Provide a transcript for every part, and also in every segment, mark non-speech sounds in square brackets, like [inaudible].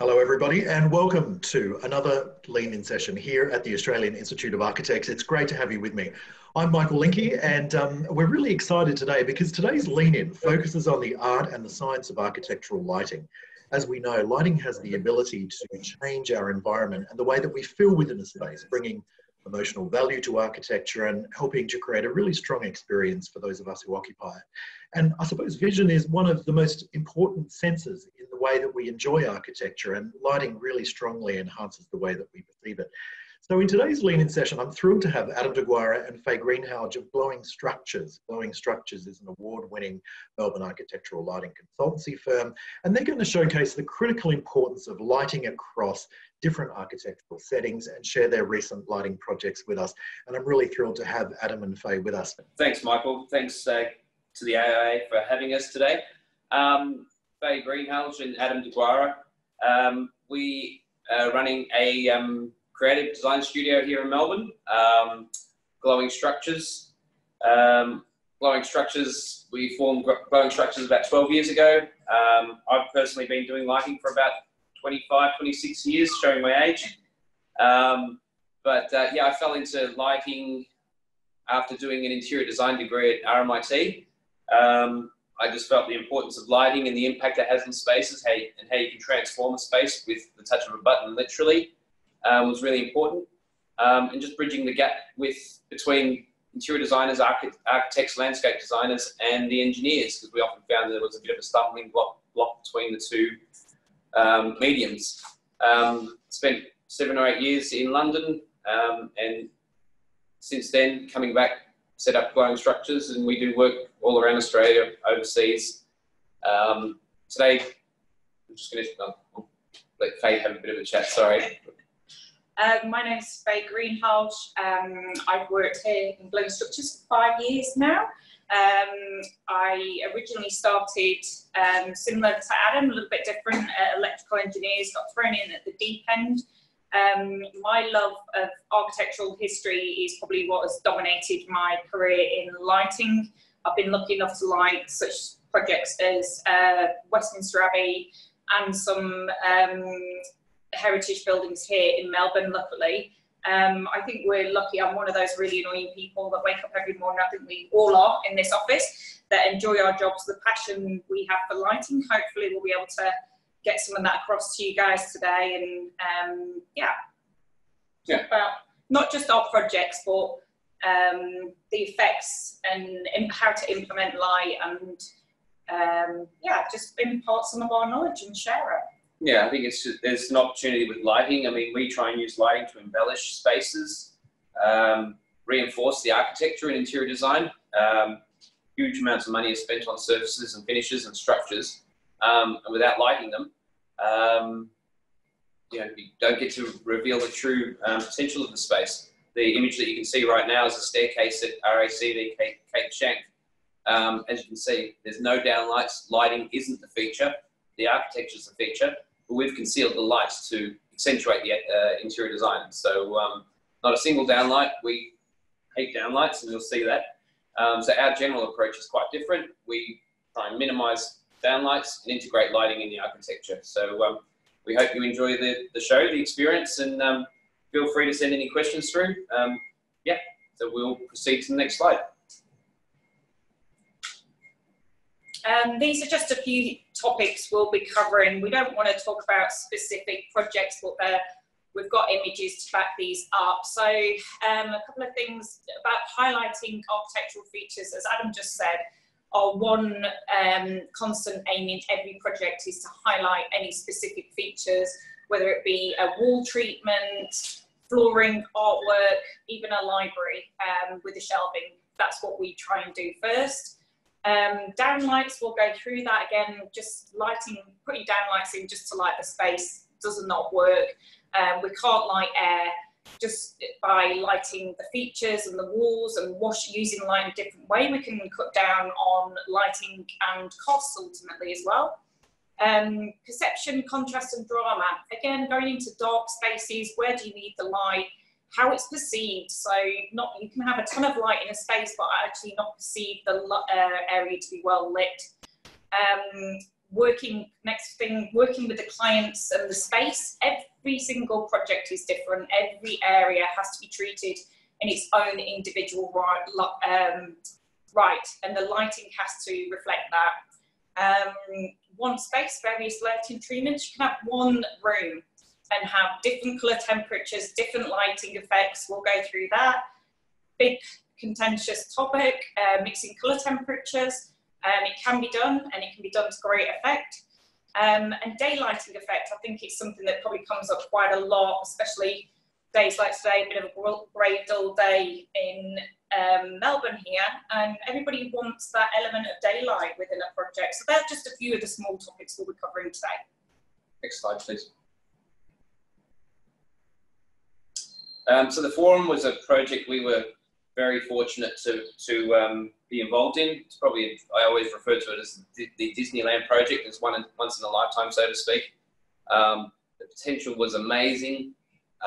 Hello, everybody, and welcome to another Lean In session here at the Australian Institute of Architects. It's great to have you with me. I'm Michael Linky, and um, we're really excited today because today's Lean In focuses on the art and the science of architectural lighting. As we know, lighting has the ability to change our environment and the way that we feel within a space, bringing emotional value to architecture and helping to create a really strong experience for those of us who occupy it. And I suppose vision is one of the most important senses way that we enjoy architecture, and lighting really strongly enhances the way that we perceive it. So in today's Lean In session, I'm thrilled to have Adam De Guara and Fay Greenhalgh of Glowing Structures. Glowing Structures is an award-winning Melbourne architectural lighting consultancy firm, and they're going to showcase the critical importance of lighting across different architectural settings and share their recent lighting projects with us. And I'm really thrilled to have Adam and Fay with us. Thanks, Michael. Thanks uh, to the AIA for having us today. Um, Fay Greenhalgh and Adam De Guara. Um, we are running a um, creative design studio here in Melbourne, um, Glowing Structures. Um, glowing Structures, we formed Glowing Structures about 12 years ago. Um, I've personally been doing lighting for about 25, 26 years, showing my age. But uh, yeah, I fell into lighting after doing an interior design degree at RMIT. Um, I just felt the importance of lighting and the impact it has in spaces how you, and how you can transform a space with the touch of a button, literally um, was really important. Um, and just bridging the gap with between interior designers, architects, landscape designers, and the engineers, because we often found there was a bit of a stumbling block, block between the two um, mediums. Um, spent seven or eight years in London, um, and since then, coming back, set up glowing structures, and we do work all around Australia, overseas. Um, today, I'm just going to let Fay have a bit of a chat. Sorry. Um, my is Fay Greenhalgh. Um, I've worked here in Glowing Structures for five years now. Um, I originally started um, similar to Adam, a little bit different, uh, electrical engineers, got thrown in at the deep end. Um, my love of architectural history is probably what has dominated my career in lighting. I've been lucky enough to light such projects as uh, Westminster Abbey and some um, heritage buildings here in Melbourne, luckily. Um, I think we're lucky. I'm one of those really annoying people that wake up every morning. I think we all are in this office that enjoy our jobs, the passion we have for lighting. Hopefully, we'll be able to get some of that across to you guys today. And um, yeah, yeah. about not just our projects, but um, the effects and how to implement light and um, yeah, just impart some of our knowledge and share it. Yeah, I think it's just, there's an opportunity with lighting. I mean, we try and use lighting to embellish spaces, um, reinforce the architecture and interior design. Um, huge amounts of money is spent on surfaces and finishes and structures, um, and without lighting them, um, you know, you don't get to reveal the true um, potential of the space. The image that you can see right now is a staircase at RACV Cape, Cape Schanck. Um, as you can see, there's no downlights. Lighting isn't the feature. The architecture is the feature but we've concealed the lights to accentuate the uh, interior design. So um, not a single downlight. We hate downlights, and you'll see that. Um, so our general approach is quite different. We try and minimize downlights and integrate lighting in the architecture. So um, we hope you enjoy the, the show, the experience, and um, feel free to send any questions through. Um, yeah, so we'll proceed to the next slide. Um, these are just a few topics we'll be covering. We don't want to talk about specific projects, but uh, we've got images to back these up. So um, a couple of things about highlighting architectural features, as Adam just said, our one um, constant aim in every project is to highlight any specific features, whether it be a wall treatment, flooring, artwork, even a library um, with the shelving. That's what we try and do first. Um, downlights, we'll go through that again, just lighting, putting downlights in just to light the space does not work. Um, we can't light air just by lighting the features and the walls and wash using light in a different way. We can cut down on lighting and costs ultimately as well. Um, perception, contrast and drama. Again, going into dark spaces, where do you need the light? how it's perceived. So not you can have a ton of light in a space, but actually not perceive the uh, area to be well lit. Um, working, next thing, working with the clients and the space. Every single project is different. Every area has to be treated in its own individual right, um, right and the lighting has to reflect that. Um, one space, various lighting treatments. You can have one room and have different colour temperatures, different lighting effects. We'll go through that. Big contentious topic, uh, mixing colour temperatures. Um, it can be done and it can be done to great effect. Um, and daylighting effect, I think it's something that probably comes up quite a lot, especially days like today, a bit of a grey dull day in um, Melbourne here, and everybody wants that element of daylight within a project. So they're just a few of the small topics we'll be covering today. Next slide, please. Um, so the forum was a project we were very fortunate to, to um, be involved in. It's probably, I always refer to it as the, Disneyland project. It's one in, once in a lifetime, so to speak. Um, the potential was amazing,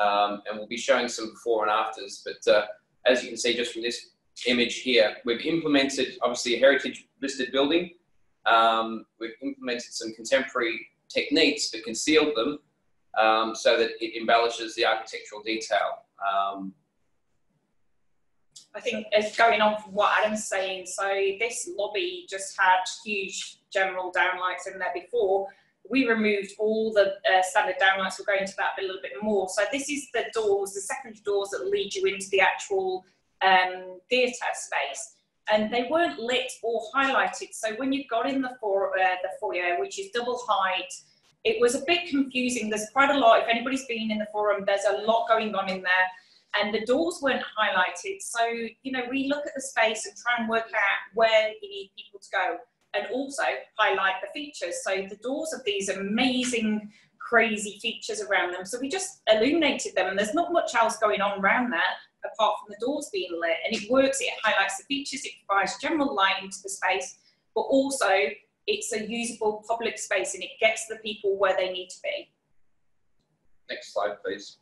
um, and we'll be showing some before and afters. But uh, as you can see just from this image here, we've implemented obviously a heritage listed building. Um, we've implemented some contemporary techniques but concealed them um, so that it embellishes the architectural detail. Um, I think as going on from what Adam's saying, so this lobby just had huge general downlights in there before. We removed all the uh, standard downlights. We'll go into that a little bit more. So this is the doors, the secondary doors that lead you into the actual um, theatre space. And they weren't lit or highlighted. So when you got in the, for, uh, the foyer, which is double height, it was a bit confusing. There's quite a lot. If anybody's been in the forum, there's a lot going on in there and the doors weren't highlighted. So, you know, we look at the space and try and work out where you need people to go and also highlight the features. So the doors have these amazing, crazy features around them. So we just illuminated them and there's not much else going on around that apart from the doors being lit. And it works, it highlights the features, it provides general light into the space, but also it's a usable public space and it gets the people where they need to be. Next slide, please.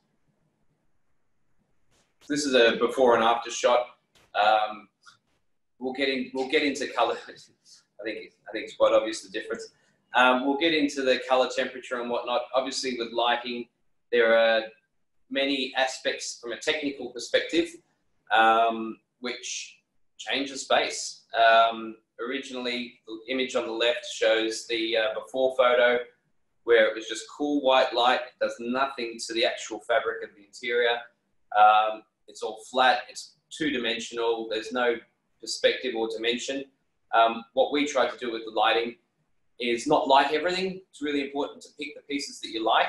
This is a before and after shot. Um, we'll get in. We'll get into color. [laughs] I think I think it's quite obvious the difference. Um, we'll get into the color temperature and whatnot. Obviously, with lighting, there are many aspects from a technical perspective um, which change the space. Um, originally, the image on the left shows the uh, before photo where it was just cool white light. It does nothing to the actual fabric of the interior. Um, it's all flat, it's two dimensional, there's no perspective or dimension. Um, what we try to do with the lighting is not like everything. It's really important to pick the pieces that you like.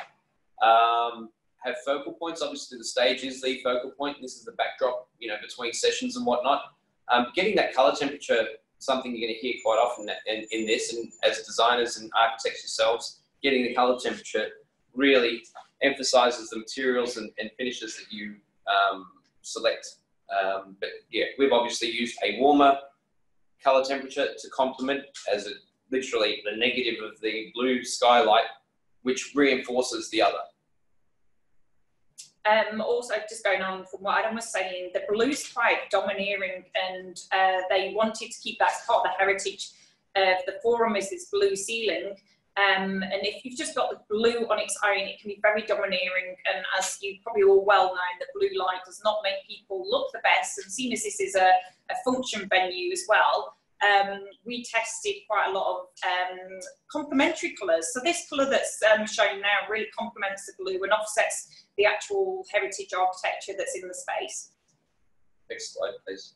Um, have focal points. Obviously, the stage is the focal point. This is the backdrop, you know, between sessions and whatnot. Um, getting that color temperature, something you're going to hear quite often in, in this, and as designers and architects yourselves, getting the color temperature really emphasizes the materials and, and finishes that you um, select. Um, but yeah, we've obviously used a warmer color temperature to complement as a, literally the negative of the blue skylight, which reinforces the other. Um, also, just going on from what Adam was saying, the blue's quite domineering, and uh, they wanted to keep that part of the heritage of the forum is this blue ceiling. Um, and if you've just got the blue on its own, it can be very domineering. And as you probably all well know, the blue light does not make people look the best. And seeing as this is a, a function venue as well, um, we tested quite a lot of um, complementary colours. So this colour that's um, shown now really complements the blue and offsets the actual heritage architecture that's in the space. Next slide, please.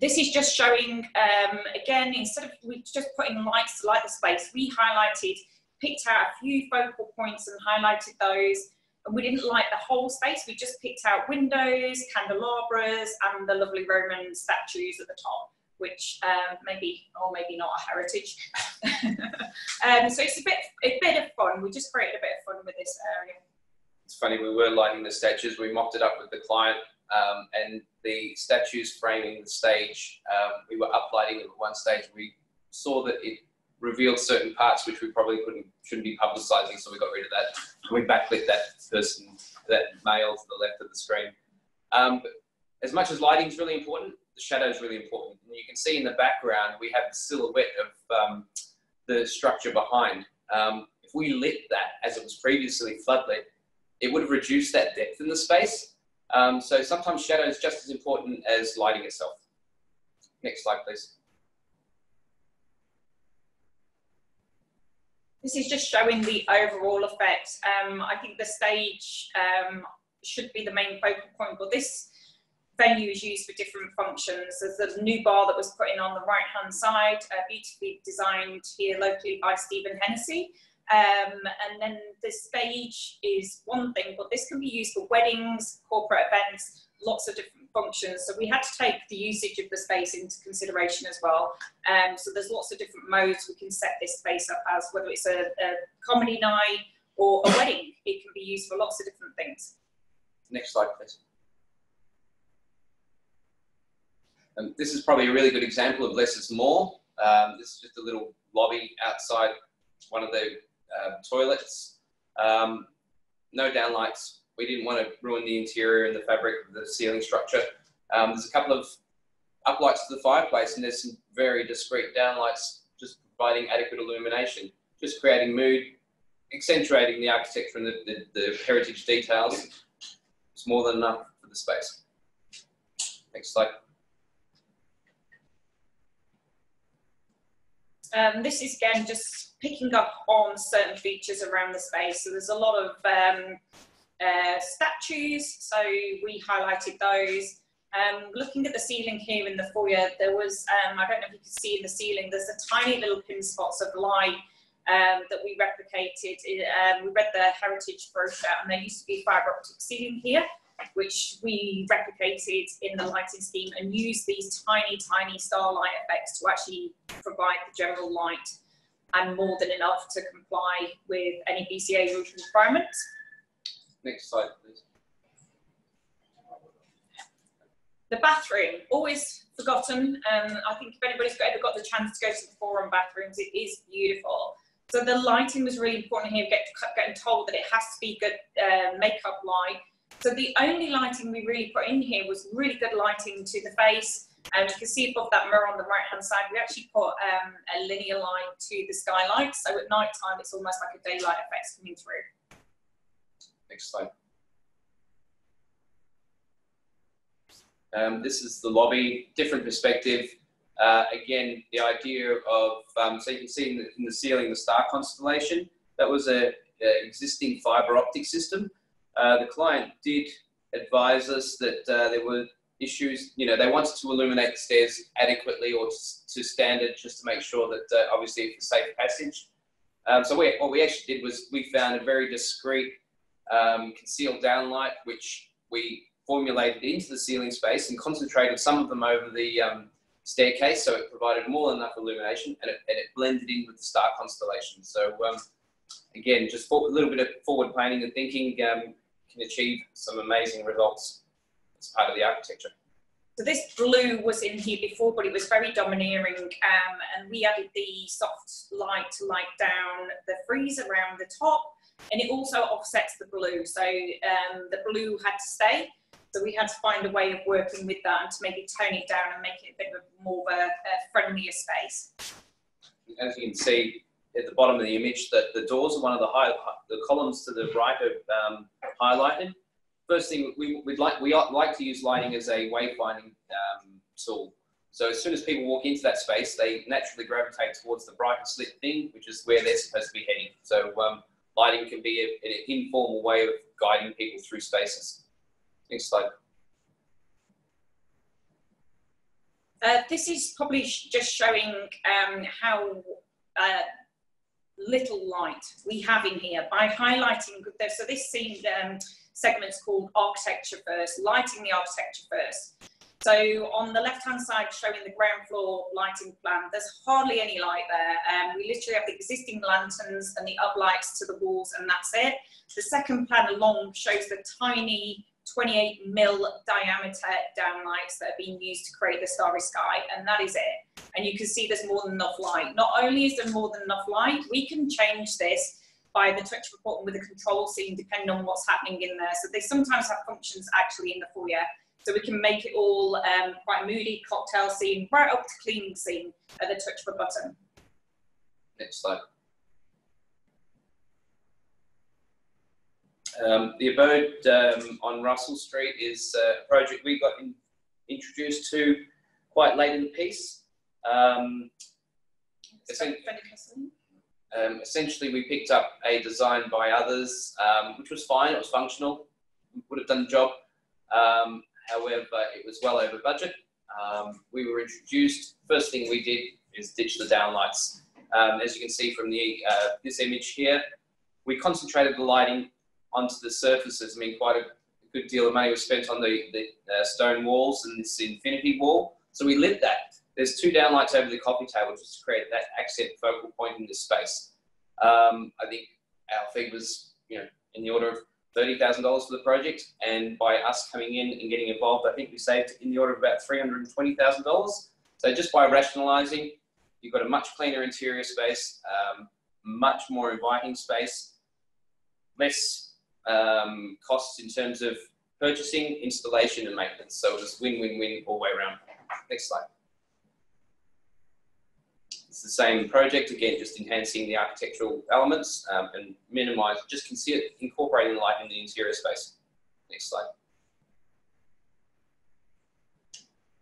This is just showing, um, again, instead of we just putting lights to light the space, we highlighted, picked out a few focal points and highlighted those. And we didn't light the whole space, we just picked out windows, candelabras, and the lovely Roman statues at the top, which um, maybe, or maybe not a heritage. [laughs] um, so it's a bit, a bit of fun. We just created a bit of fun with this area. It's funny, we were lighting the statues, we mocked it up with the client um, and the statues framing the stage, um, we were uplighting at one stage. We saw that it revealed certain parts which we probably couldn't shouldn't be publicising, so we got rid of that. We backlit that person, that male to the left of the screen. Um, as much as lighting is really important, the shadow is really important. And you can see in the background, we have the silhouette of um, the structure behind. Um, if we lit that as it was previously floodlit, it would have reduced that depth in the space. Um, so sometimes shadow is just as important as lighting itself. Next slide, please. This is just showing the overall effect. Um, I think the stage um, should be the main focal point, but this venue is used for different functions. There's a new bar that was put in on the right hand side, uh, beautifully designed here locally by Stephen Hennessy. Um, and then the stage is one thing, but this can be used for weddings, corporate events, lots of different functions. So we had to take the usage of the space into consideration as well. Um, so there's lots of different modes we can set this space up as, whether it's a, a comedy night or a wedding. It can be used for lots of different things. Next slide, please. Um, this is probably a really good example of less is more. Um, this is just a little lobby outside one of the uh, toilets. Um, no downlights. We didn't want to ruin the interior and the fabric of the ceiling structure. Um, there's a couple of uplights to the fireplace and there's some very discreet downlights just providing adequate illumination, just creating mood, accentuating the architecture and the, the, the heritage details. It's more than enough for the space. Next slide. Um, this is again just picking up on certain features around the space. So there's a lot of um, uh, statues, so we highlighted those. Um, looking at the ceiling here in the foyer, there was, um, I don't know if you can see in the ceiling, there's a tiny little pin spots of light um, that we replicated. Um, we read the heritage brochure and there used to be fibre optic ceiling here which we replicated in the lighting scheme and used these tiny, tiny starlight effects to actually provide the general light and more than enough to comply with any BCA rules requirements. Next slide, please. The bathroom, always forgotten. Um, I think if anybody's ever got the chance to go to the forum bathrooms, it is beautiful. So the lighting was really important here, get, getting told that it has to be good uh, makeup light, so the only lighting we really put in here was really good lighting to the face. And you can see above that mirror on the right hand side, we actually put um, a linear line to the skylight. So at night time, it's almost like a daylight effect coming through. Next slide. Um, this is the lobby, different perspective. Uh, again, the idea of, um, so you can see in the, in the, ceiling the star constellation. That was a, a existing fiber optic system. Uh, the client did advise us that uh, there were issues, you know, they wanted to illuminate the stairs adequately or to standard just to make sure that uh, obviously it's a safe passage. Um, so we, what we actually did was we found a very discreet um, concealed downlight, which we formulated into the ceiling space and concentrated some of them over the um, staircase, so it provided more than enough illumination, and it, and it blended in with the star constellation. So um, again, just for, a little bit of forward planning and thinking, um, can achieve some amazing results as part of the architecture. So this blue was in here before, but it was very domineering, um, and we added the soft light to light down the frieze around the top, and it also offsets the blue. So um, the blue had to stay, so we had to find a way of working with that and to maybe tone it down and make it a bit of a more of a, a friendlier space. As you can see, at the bottom of the image that the doors are one of the high, the columns to the right are um, highlighted. First thing we, would like, we like to use lighting as a wayfinding um, tool. So as soon as people walk into that space, they naturally gravitate towards the brightest lit thing, which is where they're supposed to be heading. So um, lighting can be a, an informal way of guiding people through spaces. Next slide. Uh, this is probably sh just showing um, how uh, little light we have in here by highlighting, so this scene um, segment's called architecture first, lighting the architecture first. So on the left-hand side, showing the ground floor lighting plan, there's hardly any light there. Um, we literally have the existing lanterns and the uplights to the walls, and that's it. The second plan along shows the tiny 28 mil diameter downlights that are being used to create the starry sky, and that is it. And you can see there's more than enough light. Not only is there more than enough light, we can change this by the touch reporting with a control scene depending on what's happening in there. So they sometimes have functions actually in the foyer So we can make it all um, quite moody, cocktail scene, right up to cleaning scene at the touch of a button. Next slide. Um, the abode um, on Russell Street is a project we got in, introduced to quite late in the piece. Um, um, essentially, we picked up a design by others, um, which was fine. It was functional. Would have done the job. Um, however, it was well over budget. Um, we were introduced. First thing we did is ditch the downlights. Um, as you can see from the uh, this image here, we concentrated the lighting onto the surfaces. I mean, quite a good deal of money was spent on the, the uh, stone walls and this infinity wall. So we lit that. There's two downlights over the coffee table just to create that accent focal point in this space. Um, I think our fee was, you know, in the order of $30,000 for the project. And by us coming in and getting involved, I think we saved in the order of about $320,000. So just by rationalizing, you've got a much cleaner interior space, um, much more inviting space, less um, costs in terms of purchasing, installation, and maintenance. So it was win-win-win all the way around. Next slide. It's the same project, again, just enhancing the architectural elements um, and minimize, just consider incorporating light in the interior space. Next slide.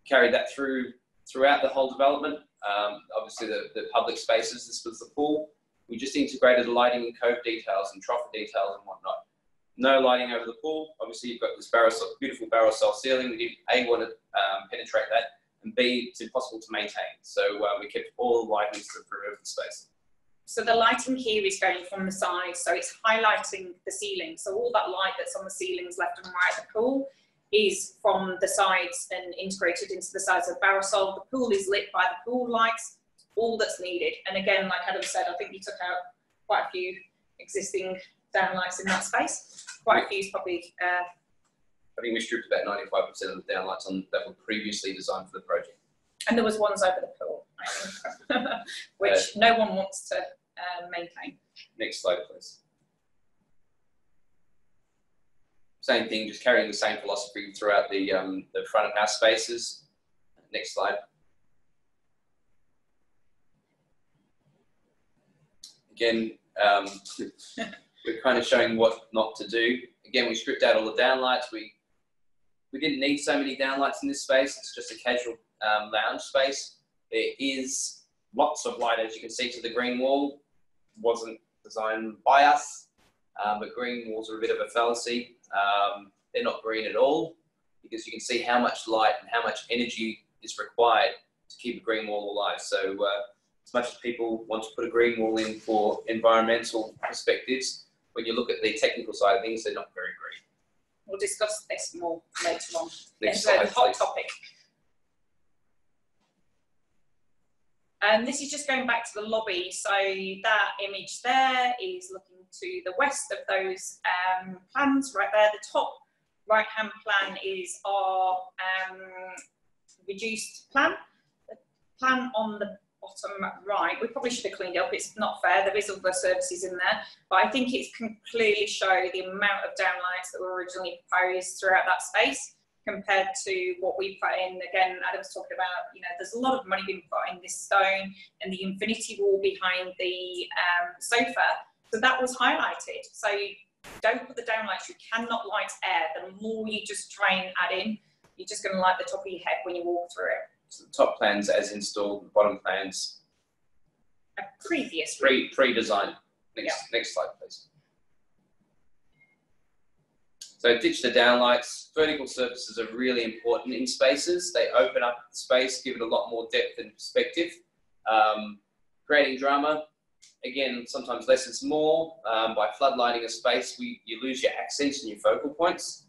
Carried that through throughout the whole development. Um, obviously, the, the public spaces, this was the pool. We just integrated the lighting and cove details and trough details and whatnot no lighting over the pool. Obviously, you've got this barrel, beautiful barrel style ceiling. We did A, want to um, penetrate that, and B, it's impossible to maintain. So uh, we kept all the lighting to of the space. So the lighting here is going from the side, so it's highlighting the ceiling. So all that light that's on the ceilings left and right of the pool is from the sides and integrated into the sides of the The pool is lit by the pool lights, all that's needed. And again, like Adam said, I think he took out quite a few existing downlights in that space. Quite a few probably. Uh, I think we stripped about 95% of the downlights on that were previously designed for the project. And there was ones over the pool, [laughs] which uh, no one wants to uh, maintain. Next slide, please. Same thing, just carrying the same philosophy throughout the, um, the front of house spaces. Next slide. Again, um, [laughs] we're kind of showing what not to do. Again, we stripped out all the downlights. We we didn't need so many downlights in this space. It's just a casual um, lounge space. There is lots of light, as you can see, to the green wall. wasn't designed by us, um, but green walls are a bit of a fallacy. Um, they're not green at all because you can see how much light and how much energy is required to keep a green wall alive. So uh, as much as people want to put a green wall in for environmental perspectives, when you look at the technical side of things, they're not very great. We'll discuss this more later on. Next slide, a hot topic. And this is just going back to the lobby. So that image there is looking to the west of those um, plans right there. The top right hand plan is our um, reduced plan. The plan on the bottom right. We probably should have cleaned up. It's not fair. There is other services in there, but I think it can clearly show the amount of downlights that were originally proposed throughout that space compared to what we put in. Again, Adam's talking about, you know, there's a lot of money being put in this stone and the infinity wall behind the um, sofa. So that was highlighted. So don't put the downlights. You cannot light air. The more you just try and add in, you're just going to light the top of your head when you walk through it. So the top plans as installed, the bottom plans a previous pre pre design. Next yeah. next slide, please. So ditch the downlights. Vertical surfaces are really important in spaces. They open up space, give it a lot more depth and perspective. Um, creating drama, again, sometimes less is more. Um, by floodlighting a space, we, you lose your accents and your focal points.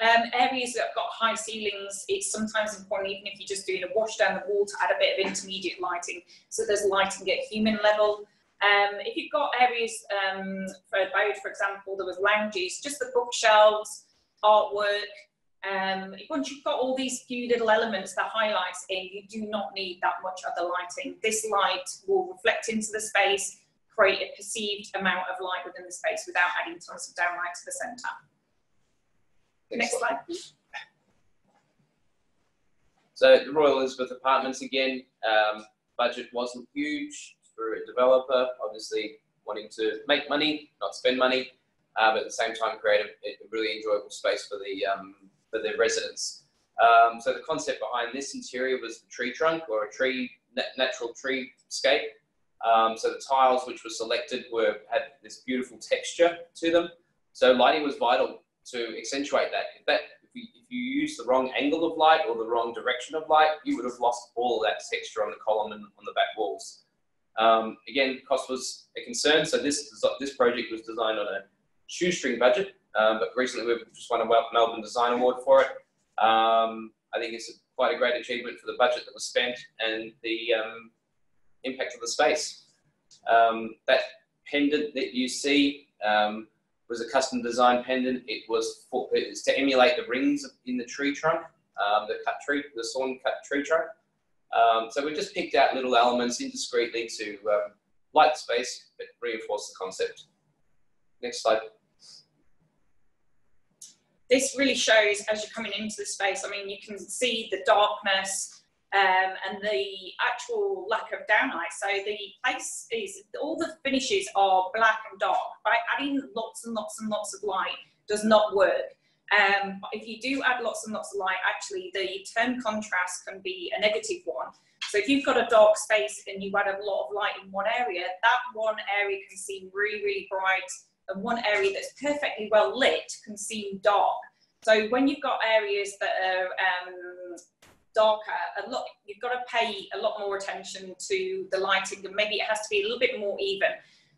Um, areas that have got high ceilings, it's sometimes important, even if you're just doing a wash down the wall, to add a bit of intermediate lighting. So there's lighting at human level. Um, if you've got areas um, for abode, for example, there was lounges, just the bookshelves, artwork. Um, once you've got all these few little elements that highlights in, you do not need that much other lighting. This light will reflect into the space, create a perceived amount of light within the space without adding tons of downlight to the centre. Next, slide. slide. So the Royal Elizabeth Apartments again, um, budget wasn't huge for a developer, obviously wanting to make money, not spend money, uh, but at the same time create a, a really enjoyable space for the um, for the residents. Um, so the concept behind this interior was the tree trunk or a tree natural tree scape. Um, so the tiles which were selected were had this beautiful texture to them. So lighting was vital to accentuate that. If that if you, if you use the wrong angle of light or the wrong direction of light, you would have lost all that texture on the column and on the back walls. Um, again, cost was a concern. So this this project was designed on a shoestring budget, um, but recently we've just won a Melbourne Design Award for it. Um, I think it's a, quite a great achievement for the budget that was spent and the um, impact of the space. Um, that pendant that you see um, was a custom design pendant. It was for, to emulate the rings in the tree trunk, um, the cut tree, the sawn cut tree trunk. Um, so we just picked out little elements indiscreetly to um, light the space, but reinforce the concept. Next slide. This really shows as you're coming into the space, I mean, you can see the darkness um, and the actual lack of downlight. So the place is, all the finishes are black and dark. By adding lots and lots and lots of light does not work. Um, if you do add lots and lots of light, actually the term contrast can be a negative one. So if you've got a dark space and you add a lot of light in one area, that one area can seem really, really bright and one area that's perfectly well lit can seem dark. So when you've got areas that are um, darker, a lot you've got to pay a lot more attention to the lighting and maybe it has to be a little bit more even.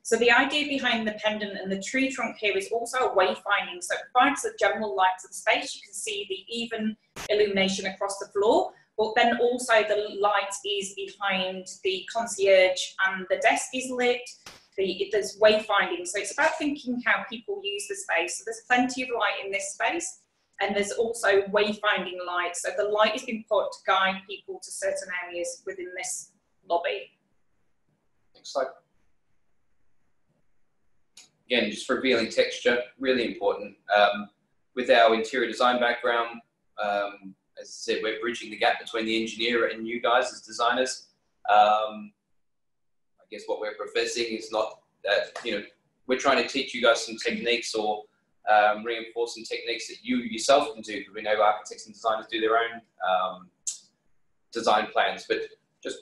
So the idea behind the pendant and the tree trunk here is also a wayfinding. So it provides the general light to the space. You can see the even illumination across the floor, but then also the light is behind the concierge and the desk is lit. The, there's wayfinding. So it's about thinking how people use the space. So there's plenty of light in this space. And there's also wayfinding light. So the light has been put to guide people to certain areas within this lobby. Next slide again, just revealing texture, really important. Um, with our interior design background, um, as I said, we're bridging the gap between the engineer and you guys as designers. Um, I guess what we're professing is not that, you know, we're trying to teach you guys some techniques or um, techniques that you yourself can do because we know architects and designers do their own um, design plans. But just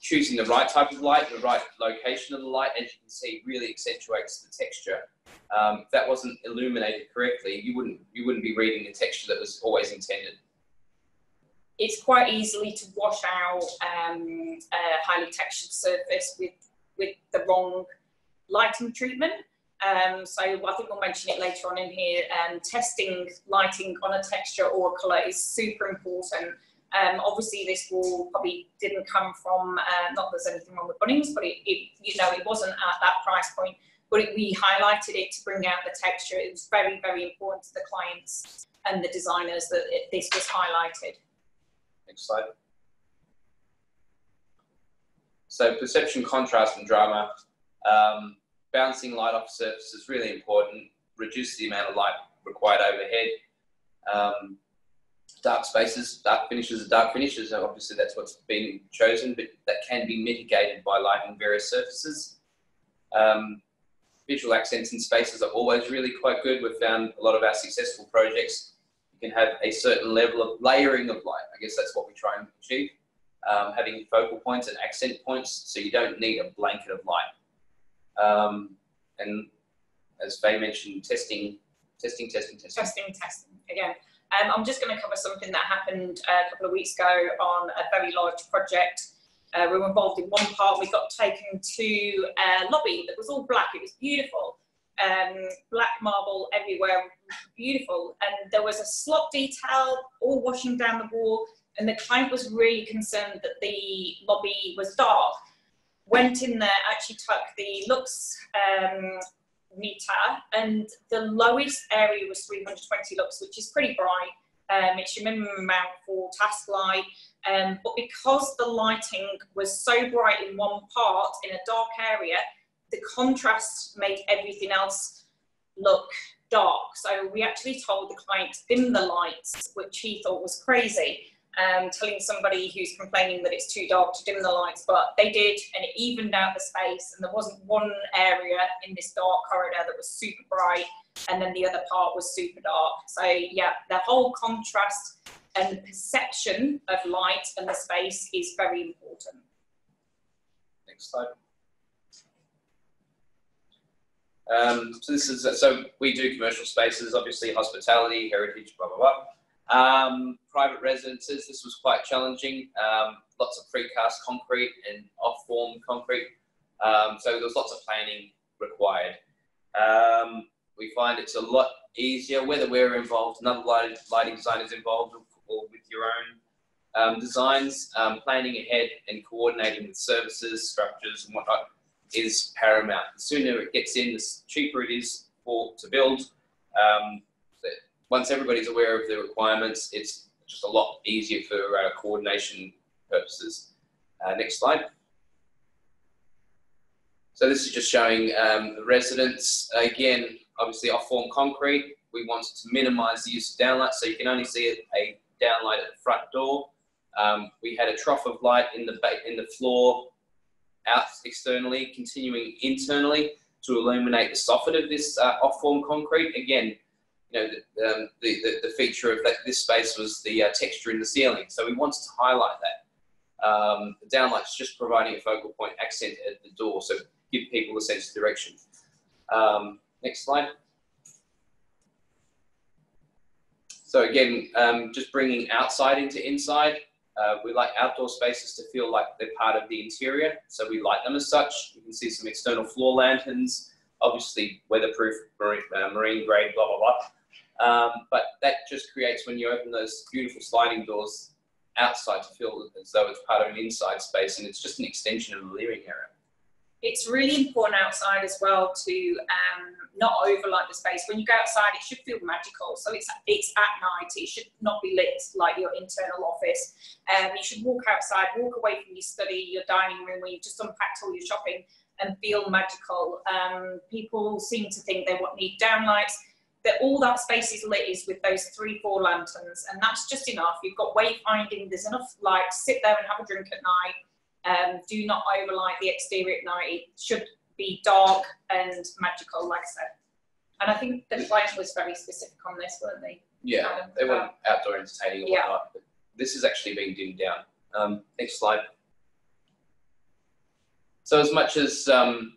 choosing the right type of light, the right location of the light, as you can see, really accentuates the texture. Um, if that wasn't illuminated correctly, you wouldn't you wouldn't be reading the texture that was always intended. It's quite easily to wash out um, a highly textured surface with with the wrong lighting treatment. Um, so I think we'll mention it later on in here. Um, testing lighting on a texture or a colour is super important um, obviously, this wall probably didn't come from, uh, not there's anything wrong with Bunnings, but it, it, you know, it wasn't at that price point. But it, we highlighted it to bring out the texture. It was very, very important to the clients and the designers that it, this was highlighted. Next slide. So perception, contrast, and drama. Um, bouncing light off surface is really important. Reduce the amount of light required overhead. Um, dark spaces, dark finishes are dark finishes. Obviously, that's what's been chosen, but that can be mitigated by lighting various surfaces. Um, visual accents in spaces are always really quite good. We've found a lot of our successful projects, you can have a certain level of layering of light. I guess that's what we try and achieve. Um, having focal points and accent points, so you don't need a blanket of light. Um, and as Fay mentioned, testing, testing, testing, testing. Testing, testing, again. Um, I'm just going to cover something that happened a couple of weeks ago on a very large project. Uh, we were involved in one part. We got taken to a lobby that was all black. It was beautiful. Um, black marble everywhere, beautiful. And there was a slot detail all washing down the wall. And the client was really concerned that the lobby was dark. Went in there, actually took the lux um, meter, and the lowest area was 320 lux, which is pretty bright. Um, it's your minimum amount for task light. Um, but because the lighting was so bright in one part in a dark area, the contrast made everything else look dark. So we actually told the client to dim the lights, which he thought was crazy. Um, telling somebody who's complaining that it's too dark to dim the lights, but they did, and it evened out the space, and there wasn't one area in this dark corridor that was super bright, and then the other part was super dark. So yeah, the whole contrast and the perception of light and the space is very important. Next slide. Um, so this is so we do commercial spaces, obviously hospitality, heritage, blah blah blah. Um, private residences. This was quite challenging. Um, lots of precast concrete and off-form concrete. Um, so was lots of planning required. Um, we find it's a lot easier whether we're involved, another lighting, lighting design is involved, or with your own um, designs. Um, planning ahead and coordinating with services, structures, and whatnot is paramount. The sooner it gets in, the cheaper it is for to build. Um, once everybody's aware of the requirements, it's just a lot easier for uh, coordination purposes. Uh, next slide. So this is just showing um, the residents. Again, obviously off-form concrete. We wanted to minimize the use of downlight, so you can only see a downlight at the front door. Um, we had a trough of light in the in the floor out externally, continuing internally to illuminate the soffit of this uh, off-form concrete. Again, you know, the, um, the, the, the, feature of that, this space was the uh, texture in the ceiling. So we wanted to highlight that. Um, the downlight's just providing a focal point accent at the door, so give people a sense of direction. Um, next slide. So again, um, just bringing outside into inside. Uh, we like outdoor spaces to feel like they're part of the interior, so we light them as such. You can see some external floor lanterns, obviously weatherproof, marine, uh, marine grade, blah, blah, blah. Um, but that just creates, when you open those beautiful sliding doors outside to feel as though it's part of an inside space and it's just an extension of the living area it's really important outside as well to um, not overlight the space. When you go outside, it should feel magical. So it's it's at night. It should not be lit like your internal office. Um, you should walk outside, walk away from your study, your dining room where you've just unpacked all your shopping, and feel magical. Um, people seem to think they want need downlights. That all that space is lit is with those three, four lanterns, and that's just enough. You've got wayfinding. There's enough light. Sit there and have a drink at night um, do not overlight the exterior at night. It should be dark and magical, like I said. And I think the client was very specific on this, weren't they? Yeah, um, they were outdoor entertaining and whatnot. Yeah. But this is actually being dimmed down. Um, next slide. So as much as um,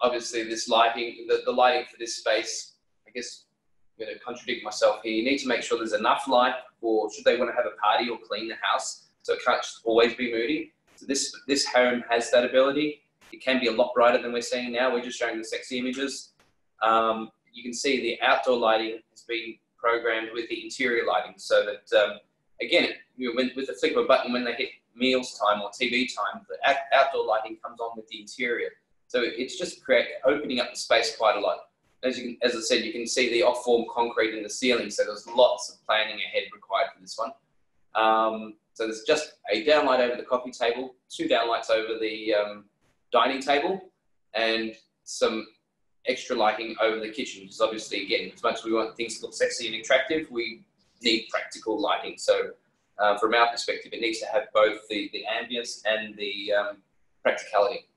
obviously this lighting, the, the lighting for this space, I guess going to contradict myself here. You need to make sure there's enough light or should they want to have a party or clean the house, so it can't just always be moody. So this, this home has that ability. It can be a lot brighter than we're seeing now. We're just showing the sexy images. Um, you can see the outdoor lighting has been programmed with the interior lighting so that, um, again, you know, with the flick of a button when they hit meals time or TV time, the outdoor lighting comes on with the interior. So it's just create, opening up the space quite a lot. As, you can, as I said, you can see the off-form concrete in the ceiling, so there's lots of planning ahead required for this one. Um, so there's just a downlight over the coffee table, two downlights over the um, dining table, and some extra lighting over the kitchen. Because obviously, again, as much as we want things to look sexy and attractive, we need practical lighting. So uh, from our perspective, it needs to have both the, the ambience and the um, practicality.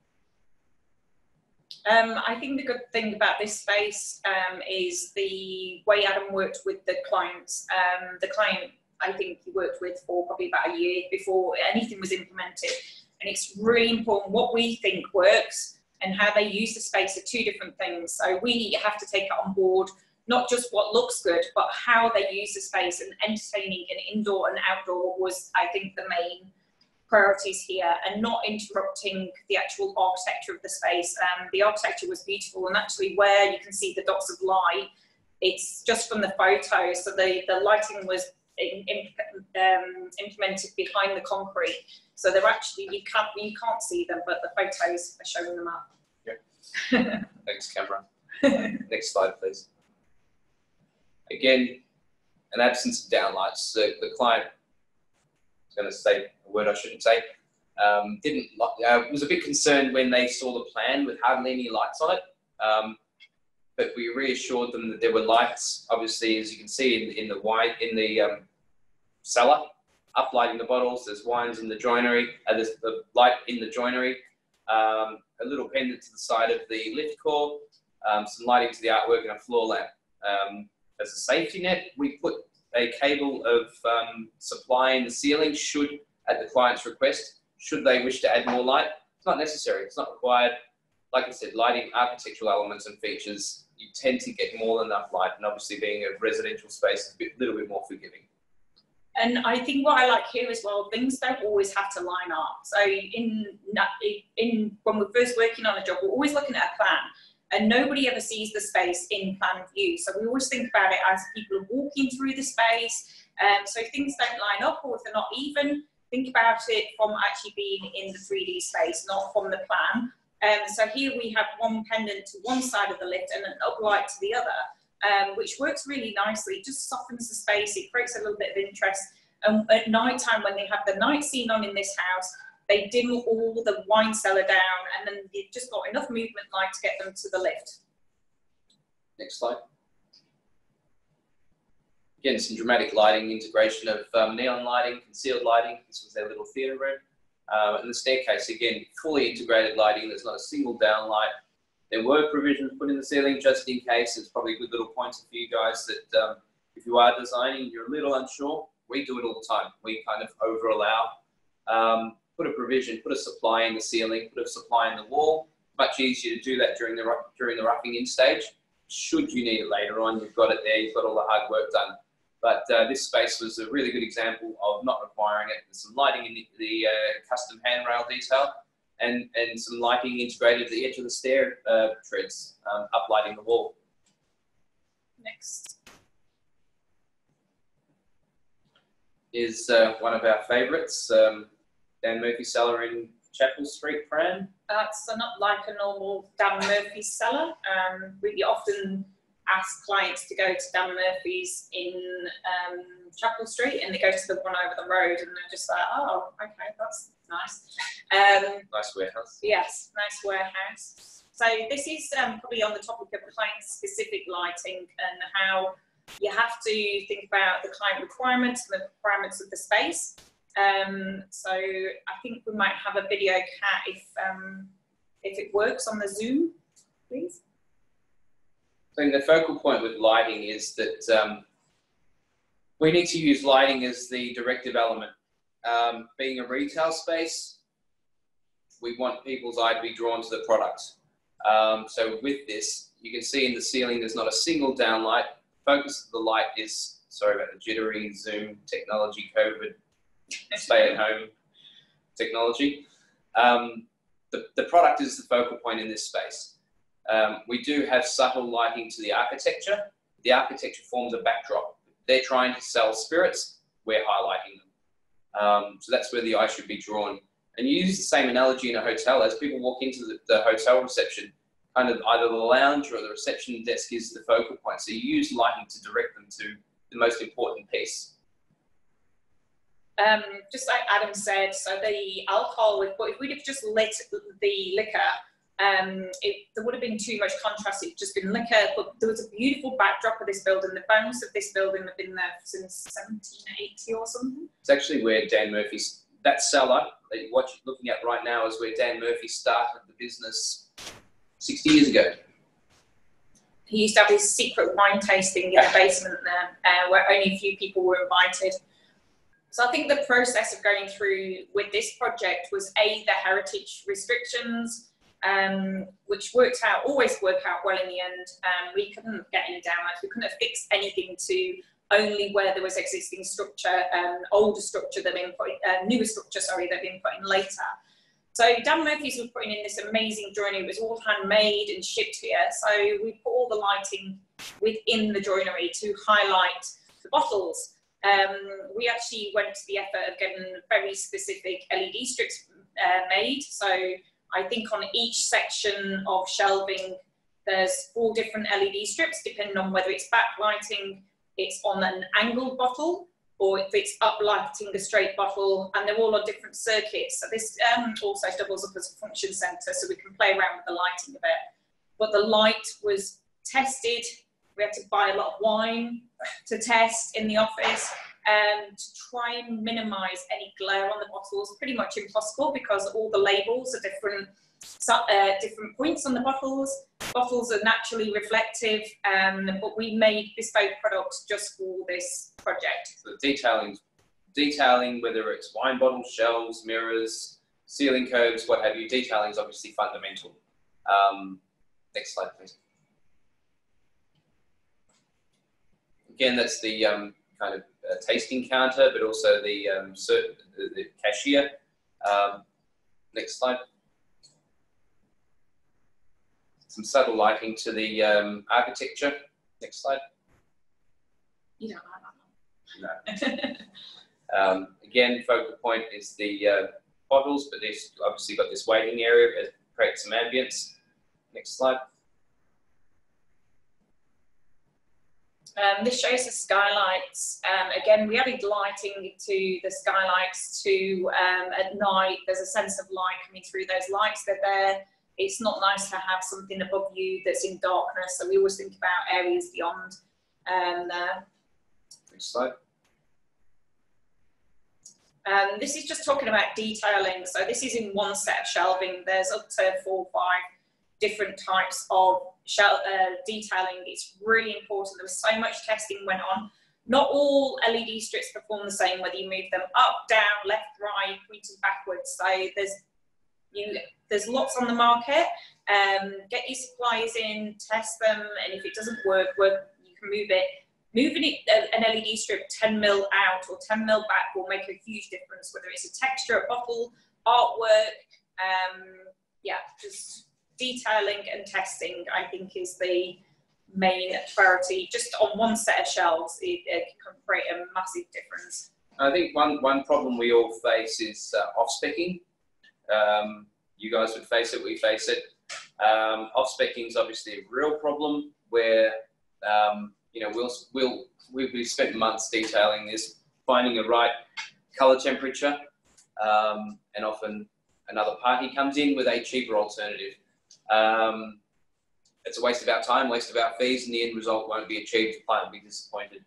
Um, I think the good thing about this space um, is the way Adam worked with the clients. Um, the client I think he worked with for probably about a year before anything was implemented. And it's really important what we think works and how they use the space are two different things. So we have to take it on board, not just what looks good, but how they use the space and entertaining and indoor and outdoor was, I think, the main priorities here and not interrupting the actual architecture of the space. Um, the architecture was beautiful and actually where you can see the dots of light, it's just from the photo. So the, the lighting was in, in, um, implemented behind the concrete. So they're actually you can't you can't see them, but the photos are showing them up. Yeah. [laughs] Thanks, Cameron. Next slide, please. Again, an absence of downlights. The, the client going to say a word I shouldn't say. Um, didn't uh, was a bit concerned when they saw the plan with hardly any lights on it. Um, but we reassured them that there were lights, obviously, as you can see in, in the wine, in the um, cellar, uplighting the bottles. There's wines in the joinery. Uh, there's the light in the joinery. Um, a little pendant to the side of the lift core. Um, some lighting to the artwork and a floor lamp. Um, as a safety net, we put a cable of um, supply in the ceiling should, at the client's request, should they wish to add more light. It's not necessary. It's not required. Like I said, lighting, architectural elements and features, you tend to get more than enough light. And obviously being a residential space is a bit, little bit more forgiving. And I think what I like here as well, things don't always have to line up. So in in when we're first working on a job, we're always looking at a plan, and nobody ever sees the space in plan view. So we always think about it as people are walking through the space. Um, so if things don't line up or if they're not even, think about it from actually being in the 3D space, not from the plan. Um, so here we have one pendant to one side of the lift and an uplight to the other um, which works really nicely. It just softens the space. It creates a little bit of interest. And at night time, when they have the night scene on in this house, they dim all the wine cellar down, and then you've just got enough movement light to get them to the lift. Next slide. Again, some dramatic lighting, integration of um, neon lighting, concealed lighting. This was their little theatre room. Um, and the staircase, again, fully integrated lighting. There's not a single downlight. There were provisions put in the ceiling just in case. It's probably a good little pointer for you guys that um, if you are designing, you're a little unsure. We do it all the time. We kind of over allow. Um, put a provision, put a supply in the ceiling, put a supply in the wall. Much easier to do that during the during the roughing in stage. Should you need it later on, you've got it there. You've got all the hard work done. But uh, this space was a really good example of not requiring it. There's some lighting in the, the uh, custom handrail detail and, and some lighting integrated at the edge of the stair uh, treads, um, uplighting the wall. Next. Is uh, one of our favourites, um, Dan Murphy Cellar in Chapel Street, Prahran. That's not like a normal Dan Murphy cellar. Um, we often ask clients to go to Dan Murphy's in um, Chapel Street and they go to the one over the road and they're just like, oh, okay, that's nice. Um, nice warehouse. Yes, nice warehouse. So this is um, probably on the topic of client-specific lighting and how you have to think about the client requirements and the requirements of the space. Um, so I think we might have a video cat if um, if it works on the Zoom, please. I think the focal point with lighting is that um, we need to use lighting as the directive element. Um, being a retail space, we want people's eye to be drawn to the product. Um, so with this, you can see in the ceiling, there's not a single downlight. Focus of the light is, sorry about the jittery Zoom technology, COVID, [laughs] stay at home technology. Um, the, the product is the focal point in this space. Um, we do have subtle lighting to the architecture. The architecture forms a backdrop. They're trying to sell spirits, we're highlighting them. Um, so that's where the eye should be drawn. And you use the same analogy in a hotel. As people walk into the, the hotel reception, kind of either the lounge or the reception desk is the focal point. So you use lighting to direct them to the most important piece. Um, just like Adam said, so the alcohol, But if we'd have just lit the liquor um, it, there would have been too much contrast. It's just been liquor, but there was a beautiful backdrop of this building. The bones of this building have been there since 1780 or something. It's actually where Dan Murphy's, that cellar that you're looking at right now is where Dan Murphy started the business 60 years ago. He used to have his secret wine tasting in the [laughs] basement there, uh, where only a few people were invited. So I think the process of going through with this project was A, the heritage restrictions, um, which worked out, always worked out well in the end. Um, we couldn't get any downlights. We couldn't fix anything to only where there was existing structure, um, older structure that been put, uh, newer structure, sorry, that had been put in later. So Dan Murphy's was putting in this amazing joinery. It was all handmade and shipped here. So we put all the lighting within the joinery to highlight the bottles. Um, we actually went to the effort of getting very specific LED strips uh, made. So I think on each section of shelving, there's four different LED strips, depending on whether it's backlighting, it's on an angled bottle, or if it's uplighting a straight bottle, and they're all on different circuits. So this um, also doubles up as a function center, so we can play around with the lighting a bit. But the light was tested. We had to buy a lot of wine to test in the office um, to try and minimise any glare on the bottles. Pretty much impossible because all the labels are different, uh, different points on the bottles. Bottles are naturally reflective, um, but we made bespoke products just for this project. So detailing, detailing, whether it's wine bottles, shelves, mirrors, ceiling curves, what have you, detailing is obviously fundamental. Um, next slide, please. Again, that's the um, kind of uh, tasting counter, but also the, um, the, the, cashier. Um, next slide. Some subtle lighting to the um, architecture. Next slide. You don't like that No. Um, again, focal point is the uh, bottles, but this obviously got this waiting area to create some ambience. Next slide. Um, this shows the skylights. Um, again, we added lighting to the skylights to um, at night. There's a sense of light coming through those lights. They're there. It's not nice to have something above you that's in darkness. So we always think about areas beyond um, there. Next slide. Um, this is just talking about detailing. So this is in one set of shelving. There's up to four or five different types of shell, uh, detailing. It's really important. There was so much testing went on. Not all LED strips perform the same, whether you move them up, down, left, right, pointing backwards. So there's you there's lots on the market. Um, get your suppliers in, test them, and if it doesn't work, work you can move it. Moving it, uh, an LED strip 10 mil out or 10 mil back will make a huge difference, whether it's a texture, a bottle, artwork, um, yeah, just detailing and testing, I think, is the main priority. Just on one set of shelves, it, it can create a massive difference. I think one, one problem we all face is uh, off-specking. Um, you guys would face it, we face it. Um, off-specking is obviously a real problem where, um, you know, we'll, we'll, we've spent months detailing this, finding the right color temperature, um, and often another party comes in with a cheaper alternative. Um, it's a waste of our time, waste of our fees, and the end result won't be achieved. The client will be disappointed.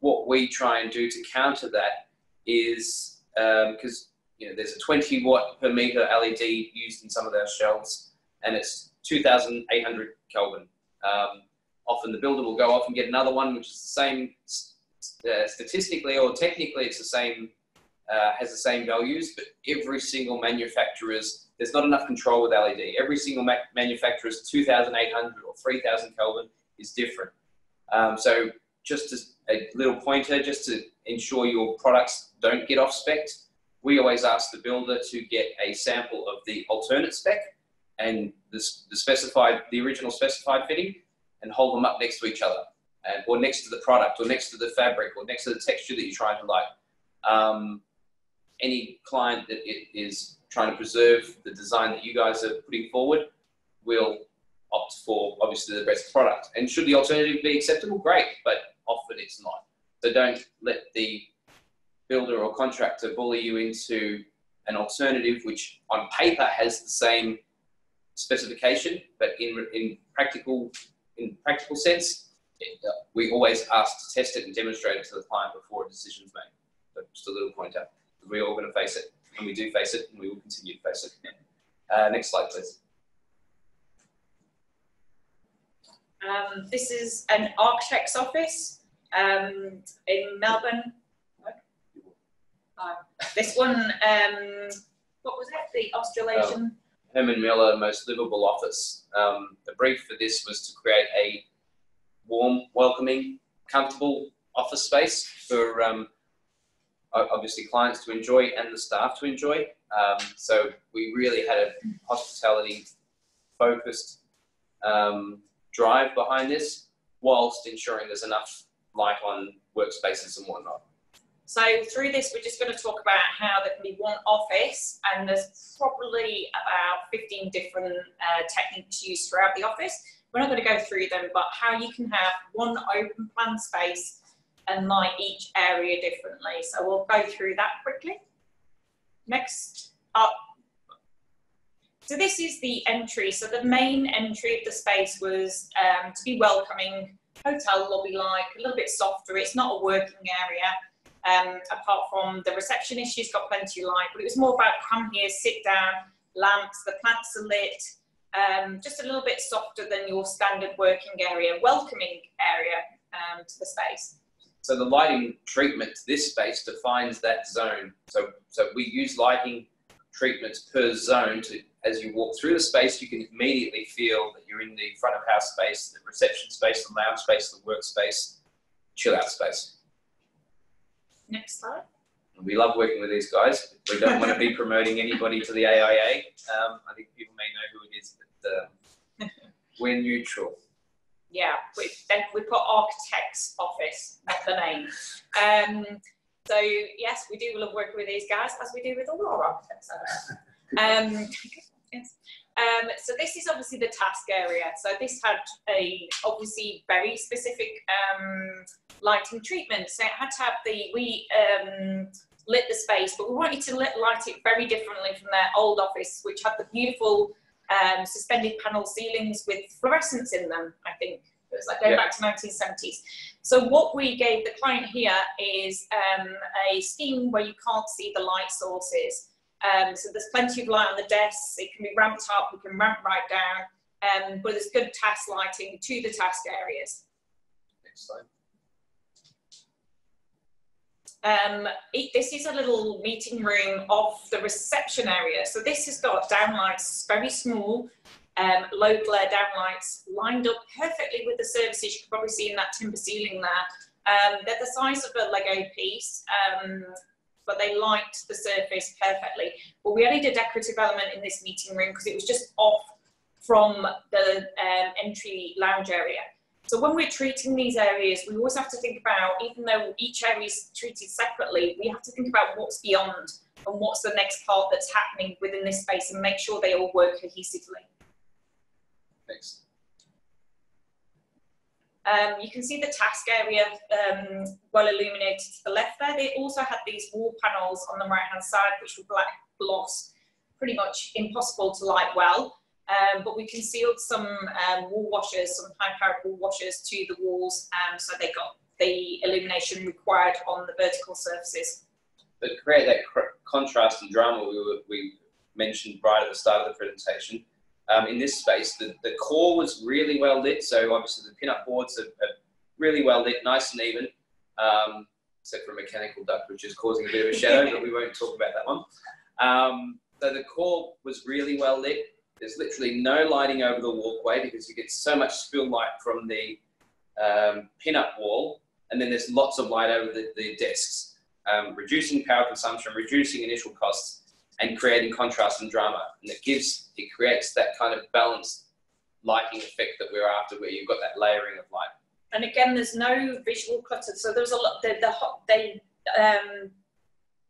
What we try and do to counter that is because um, you know there's a 20 watt per meter LED used in some of our shelves, and it's 2,800 Kelvin. Um, often the builder will go off and get another one, which is the same uh, statistically or technically, it's the same uh, has the same values, but every single manufacturer's there's not enough control with LED. Every single ma manufacturer's 2,800 or 3,000 Kelvin is different. Um, so just as a little pointer, just to ensure your products don't get off spec, we always ask the builder to get a sample of the alternate spec and the, the specified, the original specified fitting, and hold them up next to each other, and or next to the product, or next to the fabric, or next to the texture that you're trying to like. Um, any client that is trying to preserve the design that you guys are putting forward will opt for obviously the best product. And should the alternative be acceptable, great, but often it's not. So don't let the builder or contractor bully you into an alternative which on paper has the same specification, but in, in practical in practical sense, it, uh, we always ask to test it and demonstrate it to the client before a decision is made. So just a little pointer. We're all going to face it and we do face it, and we will continue to face it. Uh, next slide, please. Um, this is an architect's office um, in Melbourne. Uh, this one, um, what was it? The Australasian? Um, Herman Miller Most Livable Office. Um, the brief for this was to create a warm, welcoming, comfortable office space for um, obviously clients to enjoy and the staff to enjoy. Um, so we really had a hospitality focused um, drive behind this, whilst ensuring there's enough light on workspaces and whatnot. So through this, we're just going to talk about how there can be one office, and there's probably about 15 different uh, techniques used throughout the office. We're not going to go through them, but how you can have one open plan space and light each area differently. So we'll go through that quickly. Next up. So this is the entry. So the main entry of the space was um, to be welcoming, hotel lobby-like, a little bit softer. It's not a working area. Um, apart from the receptionist, she's got plenty of light, but it was more about come here, sit down, lamps, the plants are lit, um, just a little bit softer than your standard working area, welcoming area um, to the space. So the lighting treatment to this space defines that zone. So, so we use lighting treatments per zone to, as you walk through the space, you can immediately feel that you're in the front of house space, the reception space, the lounge space, the workspace, chill out space. Next slide. We love working with these guys. We don't want to be [laughs] promoting anybody to the AIA. Um, I think people may know who it is, but uh, [laughs] we're neutral. Yeah, we, we put architect's office, not the name. Um, so yes, we do love working with these guys, as we do with all our architects. Um, yes. Um, so this is obviously the task area. So this had a obviously very specific um, lighting treatment. So it had to have the we um, lit the space, but we wanted to lit, light it very differently from their old office, which had the beautiful um, suspended panel ceilings with fluorescents in them. I think it was like going Yeah. back to 1970s. So what we gave the client here is um, a scheme where you can't see the light sources. Um, so there's plenty of light on the desks. It can be ramped up. We can ramp right down. Um, but there's good task lighting to the task areas. Next slide. Um, it, this is a little meeting room of the reception area. So this has got downlights, very small, um, low glare downlights lined up perfectly with the services. You can probably see in that timber ceiling there. Um, they're the size of a Lego piece, um, but they light the surface perfectly. But we added a decorative element in this meeting room because it was just off from the um, entry lounge area. So when we're treating these areas, we always have to think about, even though each area is treated separately, we have to think about what's beyond and what's the next part that's happening within this space and make sure they all work cohesively. Next. Um, you can see the task area um, well illuminated to the left there. They also had these wall panels on the right hand side, which were black gloss, pretty much impossible to light well. Um, but we concealed some um, wall washers, some high powered wall washers to the walls, um, so they got the illumination required on the vertical surfaces. But to create that contrast and drama we, were, we mentioned right at the start of the presentation, um, in this space, the, the core was really well lit. So obviously the pin-up boards are, are really well lit, nice and even, um, except for a mechanical duct, which is causing a bit of a shadow, but we won't talk about that one. Um, so the core was really well lit. There's literally no lighting over the walkway because you get so much spill light from the um, pin-up wall, and then there's lots of light over the, the desks, um, reducing power consumption, reducing initial costs, and creating contrast and drama. And it gives, it creates that kind of balanced lighting effect that we're after, where you've got that layering of light. And again, there's no visual clutter. So there's a lot. The, the they um,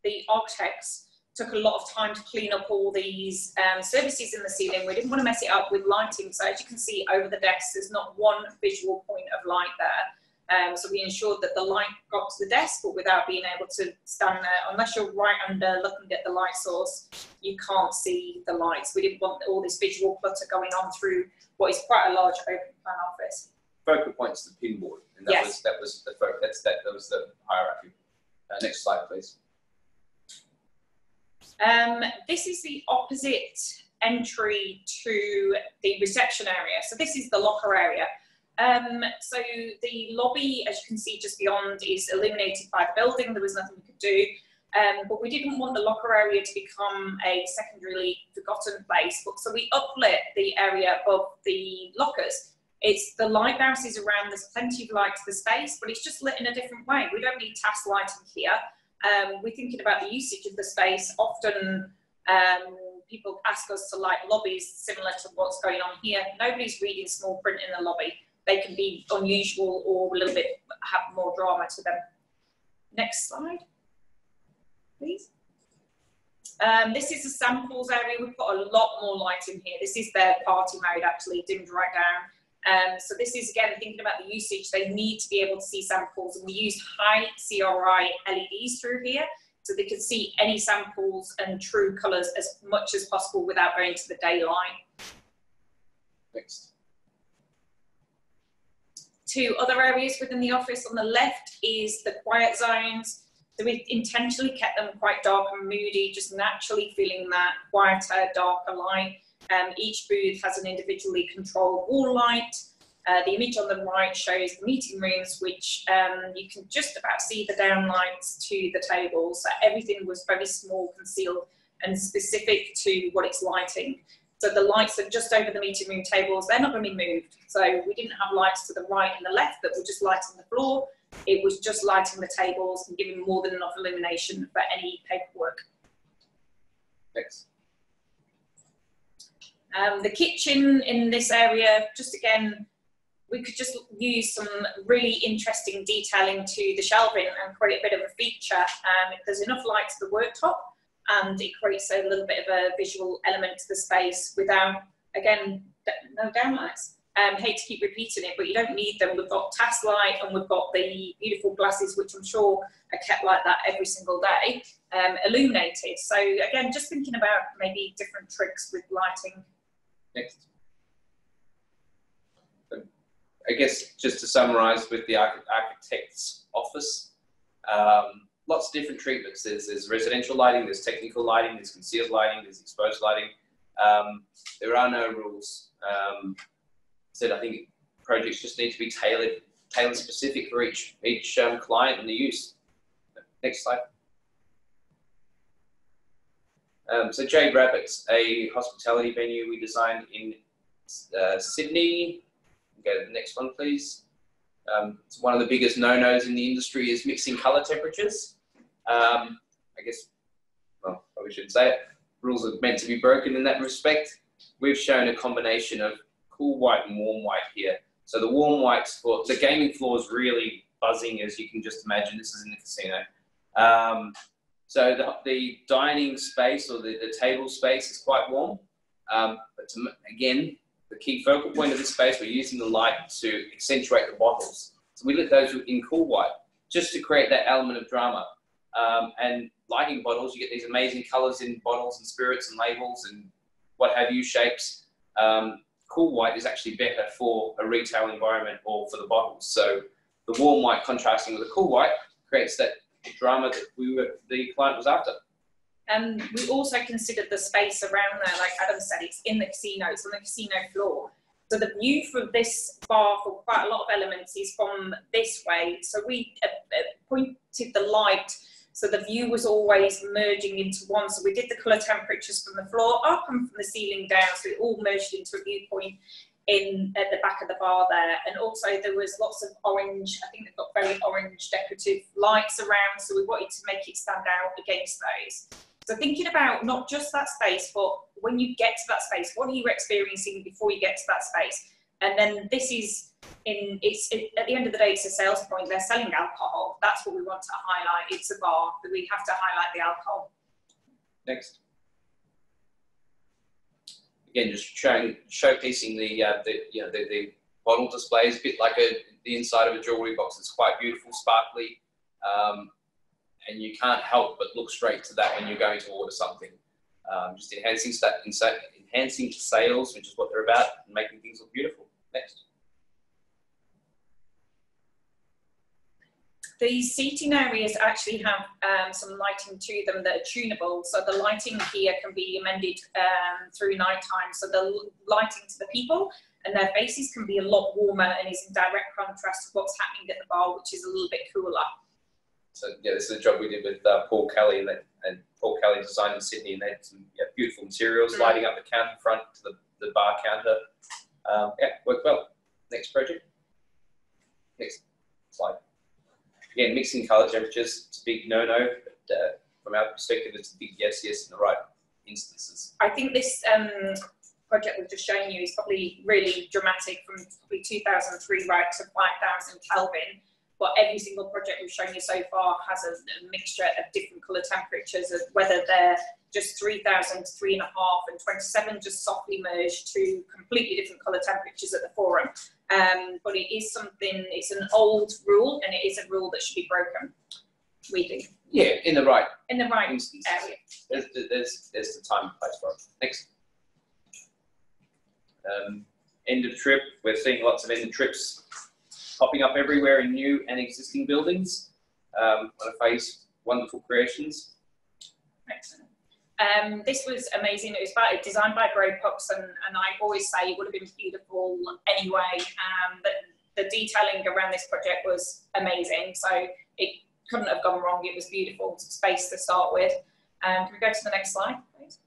the architects took a lot of time to clean up all these um, services in the ceiling. We didn't want to mess it up with lighting. So as you can see over the desks, there's not one visual point of light there. Um, so we ensured that the light got to the desk, but without being able to stand there, unless you're right under looking at the light source, you can't see the lights. We didn't want all this visual clutter going on through what is quite a large open plan office. Focal points the pinboard, and that Yes. was that was the fo- that's that, that was the hierarchy. Uh, next slide, please. Um, this is the opposite entry to the reception area. So this is the locker area. Um, so the lobby, as you can see just beyond, is illuminated by the building. There was nothing we could do. Um, but we didn't want the locker area to become a secondarily forgotten place. But, so we uplit the area above the lockers. It's the light lighthouses around, there's plenty of light to the space, but it's just lit in a different way. We don't need task lighting here. Um, we're thinking about the usage of the space. Often um, people ask us to light lobbies similar to what's going on here. Nobody's reading small print in the lobby. They can be unusual or a little bit have more drama to them. Next slide, please. Um, this is the samples area. We've got a lot more light in here. This is their party mode actually, dimmed right down. Um, so this is again thinking about the usage. They need to be able to see samples, and we use high CRI LEDs through here. so they can see any samples and true colours as much as possible without going to the daylight. Next. Two other areas within the office on the left is the quiet zones. So we intentionally kept them quite dark and moody, just naturally feeling that quieter, darker light. Um, each booth has an individually controlled wall light. Uh, the image on the right shows the meeting rooms, which um, you can just about see the downlights to the tables. So everything was very small, concealed, and specific to what it's lighting. So the lights are just over the meeting room tables. They're not going to be moved. So we didn't have lights to the right and the left that were just lighting the floor. It was just lighting the tables and giving more than enough illumination for any paperwork. Next. Um, the kitchen in this area, just again, we could just use some really interesting detailing to the shelving and create a bit of a feature. Um, there's enough light to the worktop and it creates a little bit of a visual element to the space without, again, no downlights. Um, hate to keep repeating it, but you don't need them. We've got task light and we've got the beautiful glasses, which I'm sure are kept like that every single day, um, illuminated. So again, just thinking about maybe different tricks with lighting. Next. I guess just to summarise with the architect's office, um, lots of different treatments. There's, there's, residential lighting, there's technical lighting, there's concealed lighting, there's exposed lighting. Um, there are no rules. Um, said I think projects just need to be tailored, tailor specific for each each um, client and the use. Next slide. Um, so Jade Rabbits, a hospitality venue we designed in uh, Sydney go to the next one, please. Um, it's one of the biggest no-nos in the industry is mixing color temperatures. Um, I guess, well, probably shouldn't say it. Rules are meant to be broken in that respect. We've shown a combination of cool white and warm white here. So the warm whites for the gaming floor is really buzzing, as you can just imagine. This is in the casino. Um, so the, the, dining space or the, the, table space is quite warm. Um, but to, again, the key focal point of this space, we're using the light to accentuate the bottles. So we lit those in cool white just to create that element of drama. Um, and lighting bottles, you get these amazing colors in bottles and spirits and labels and what have you, shapes. Um, cool white is actually better for a retail environment or for the bottles. So the warm white contrasting with the cool white creates that drama that we were, the client was after. And we also considered the space around there, like Adam said, it's in the casino, it's on the casino floor. So the view from this bar for quite a lot of elements is from this way. So we uh, pointed the light, so the view was always merging into one. So we did the colour temperatures from the floor up and from the ceiling down, so it all merged into a viewpoint in at the back of the bar there. And also there was lots of orange, I think they've got very orange decorative lights around, so we wanted to make it stand out against those. So thinking about not just that space, but when you get to that space, what are you experiencing before you get to that space? And then this is in it's it, at the end of the day, it's a sales point. They're selling alcohol. That's what we want to highlight. It's a bar, but we have to highlight the alcohol. Next. Again, just showing showcasing the uh, the you know the, the bottle displays, a bit like a the inside of a jewelry box. It's quite beautiful, sparkly. Um, and you can't help but look straight to that when you're going to order something. Um, just enhancing, enhancing sales, which is what they're about, and making things look beautiful. Next. These seating areas actually have um, some lighting to them that are tunable. So the lighting here can be amended um, through night time. So the lighting to the people and their faces can be a lot warmer and is in direct contrast to what's happening at the bar, which is a little bit cooler. So yeah, this is a job we did with uh, Paul Kelly, and, and Paul Kelly designed in Sydney, and they had some yeah, beautiful materials, mm-hmm. lighting up the counter front to the, the bar counter. Um, yeah, worked well. Next project. Next slide. Again, mixing color temperatures, it's a big no-no, but uh, from our perspective, it's a big yes, yes in the right instances. I think this um, project we've just shown you is probably really dramatic from probably 2003 right to 5000 Kelvin but every single project we've shown you so far has a, a mixture of different colour temperatures, of whether they're just 3,000 to 3.5 and 27 just softly merged to completely different colour temperatures at the forum. Um, but it is something, it's an old rule and it is a rule that should be broken, we think. Yeah, in the right in the right instance. area. There's, there's, there's the time and place for it. Next. Um, end of trip. We're seeing lots of end of trips popping up everywhere in new and existing buildings. Um, on a phase, wonderful creations. Excellent. Um, this was amazing. It was by, designed by Gray Puksand, and I always say it would have been beautiful anyway. Um, but the detailing around this project was amazing. So it couldn't have gone wrong. It was beautiful space to start with. Um, can we go to the next slide, please?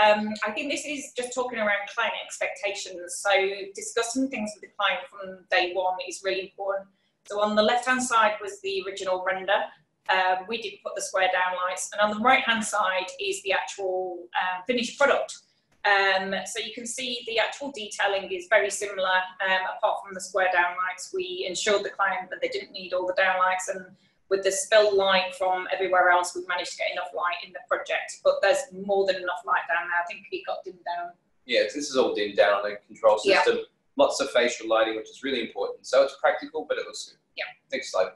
Um, I think this is just talking around client expectations. So discussing things with the client from day one is really important. So on the left-hand side was the original render. Um, we didn't put the square down lights, and on the right-hand side is the actual um, finished product. Um, so you can see the actual detailing is very similar, um, apart from the square downlights. We ensured the client that they didn't need all the downlights, and with the spill light from everywhere else, we've managed to get enough light in the project. But there's more than enough light down there. I think it got dimmed down. Yeah, this is all dimmed down on the control Yeah. system. Lots of facial lighting, which is really important. So it's practical, but it looks good. Yeah. Next slide.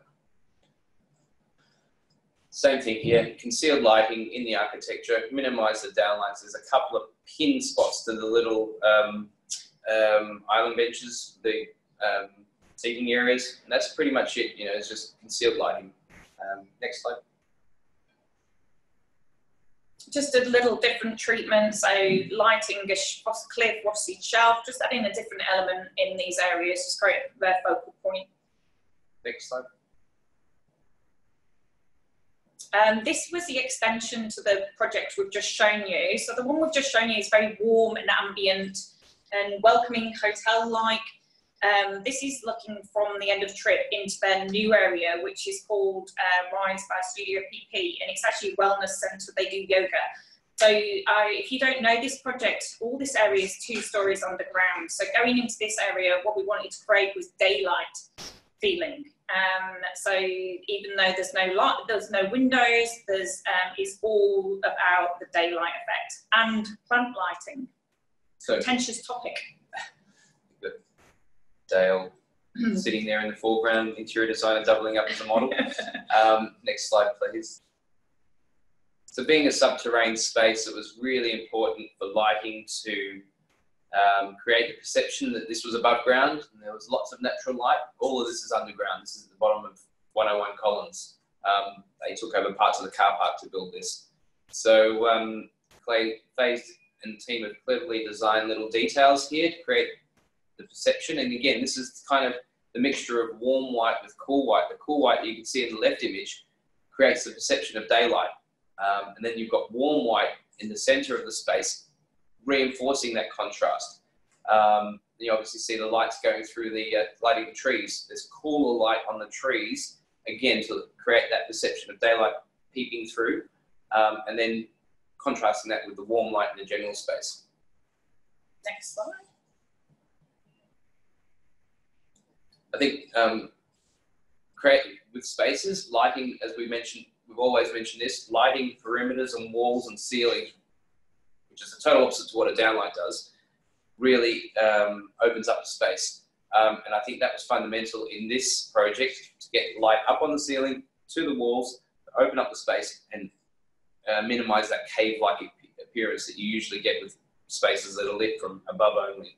Same thing here, concealed lighting in the architecture, minimize the downlights. There's a couple of pin spots to the little um, um, island benches, the um, seating areas, and that's pretty much it. You know, it's just concealed lighting. Um, next slide. Just a little different treatment. So lighting a sh- clear frosted shelf, just adding a different element in these areas, just create their focal point. Next slide. Um, this was the extension to the project we've just shown you. So the one we've just shown you is very warm and ambient and welcoming hotel-like. Um, this is looking from the end of the trip into their new area, which is called uh, Rise by Studio PP, and it's actually a wellness centre. They do yoga. So if you don't know this project, all this area is two stories underground. So going into this area, what we wanted to create was daylight feeling. Um, so even though there's no light, there's no windows, there's um, it's all about the daylight effect and plant lighting. So Contentious topic. Dale [clears throat] sitting there in the foreground, interior designer doubling up as a model. Um, next slide, please. So being a subterranean space, it was really important for lighting to um, create the perception that this was above ground and there was lots of natural light. All of this is underground. This is at the bottom of 101 Collins. Um, they took over parts of the car park to build this. So um, Clay, Faith and team have cleverly designed little details here to create the perception. And again, this is kind of the mixture of warm white with cool white. The cool white you can see in the left image creates the perception of daylight. Um, and then you've got warm white in the center of the space, reinforcing that contrast. Um, you obviously see the lights going through the uh, lighting the trees. There's cooler light on the trees, again, to create that perception of daylight peeping through. Um, and then contrasting that with the warm light in the general space. Next slide. I think um, create with spaces, lighting, as we mentioned, we've always mentioned this, lighting perimeters and walls and ceiling, which is the total opposite to what a downlight does, really um, opens up the space. Um, and I think that was fundamental in this project to get light up on the ceiling, to the walls, open up the space and uh, minimize that cave-like appearance that you usually get with spaces that are lit from above only.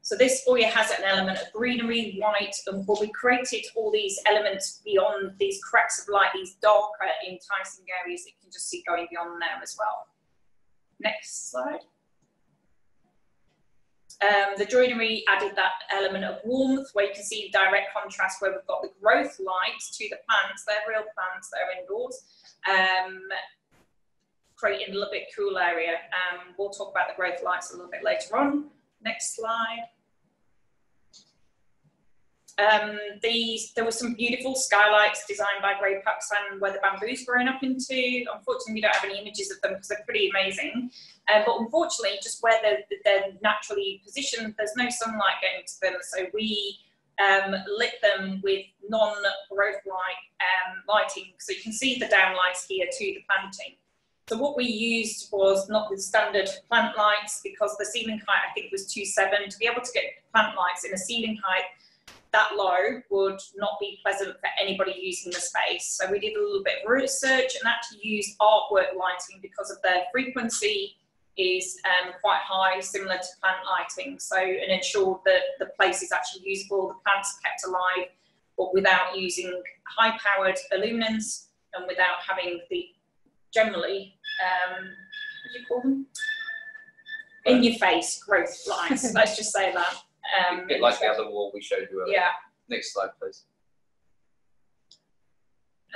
So this foyer has an element of greenery, white, and we created all these elements beyond these cracks of light, these darker, enticing areas that you can just see going beyond there as well. Next slide. Um, the joinery added that element of warmth where you can see direct contrast where we've got the growth lights to the plants, they're real plants, they're indoors, um, creating a little bit cool area. Um, we'll talk about the growth lights a little bit later on. Next slide. Um, these, there were some beautiful skylights designed by Gray Puksand where the bamboo's grown up into. Unfortunately, we don't have any images of them because they're pretty amazing. Um, but unfortunately, just where they're, they're naturally positioned, there's no sunlight getting to them. So we um, lit them with non-growth light um, lighting. So you can see the downlights here to the planting. So what we used was not the standard plant lights because the ceiling height I think was 2.7. To be able to get plant lights in a ceiling height that low would not be pleasant for anybody using the space. So we did a little bit of research and actually used artwork lighting because of their frequency is um, quite high, similar to plant lighting. So and ensured that the place is actually usable, the plants are kept alive, but without using high-powered illuminants and without having the generally um, what do you call them? In your face growth lights. [laughs] let's just say that. Um, a bit like the other wall we showed you earlier. Yeah. Next slide, please.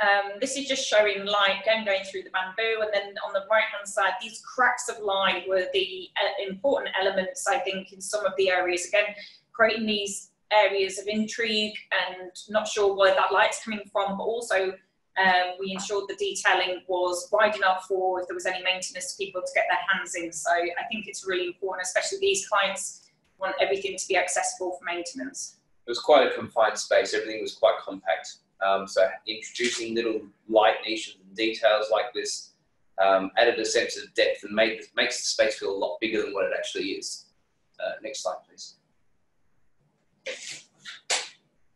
Um, this is just showing light again going through the bamboo and then on the right hand side these cracks of light were the uh, important elements I think in some of the areas again creating these areas of intrigue and not sure where that light's coming from but also um, we ensured the detailing was wide enough for if there was any maintenance people to get their hands in so I think it's really important especially these clients want everything to be accessible for maintenance. It was quite a confined space everything was quite compact um, so introducing little light niches and details like this um, added a sense of depth and made, makes the space feel a lot bigger than what it actually is. Uh, next slide, please.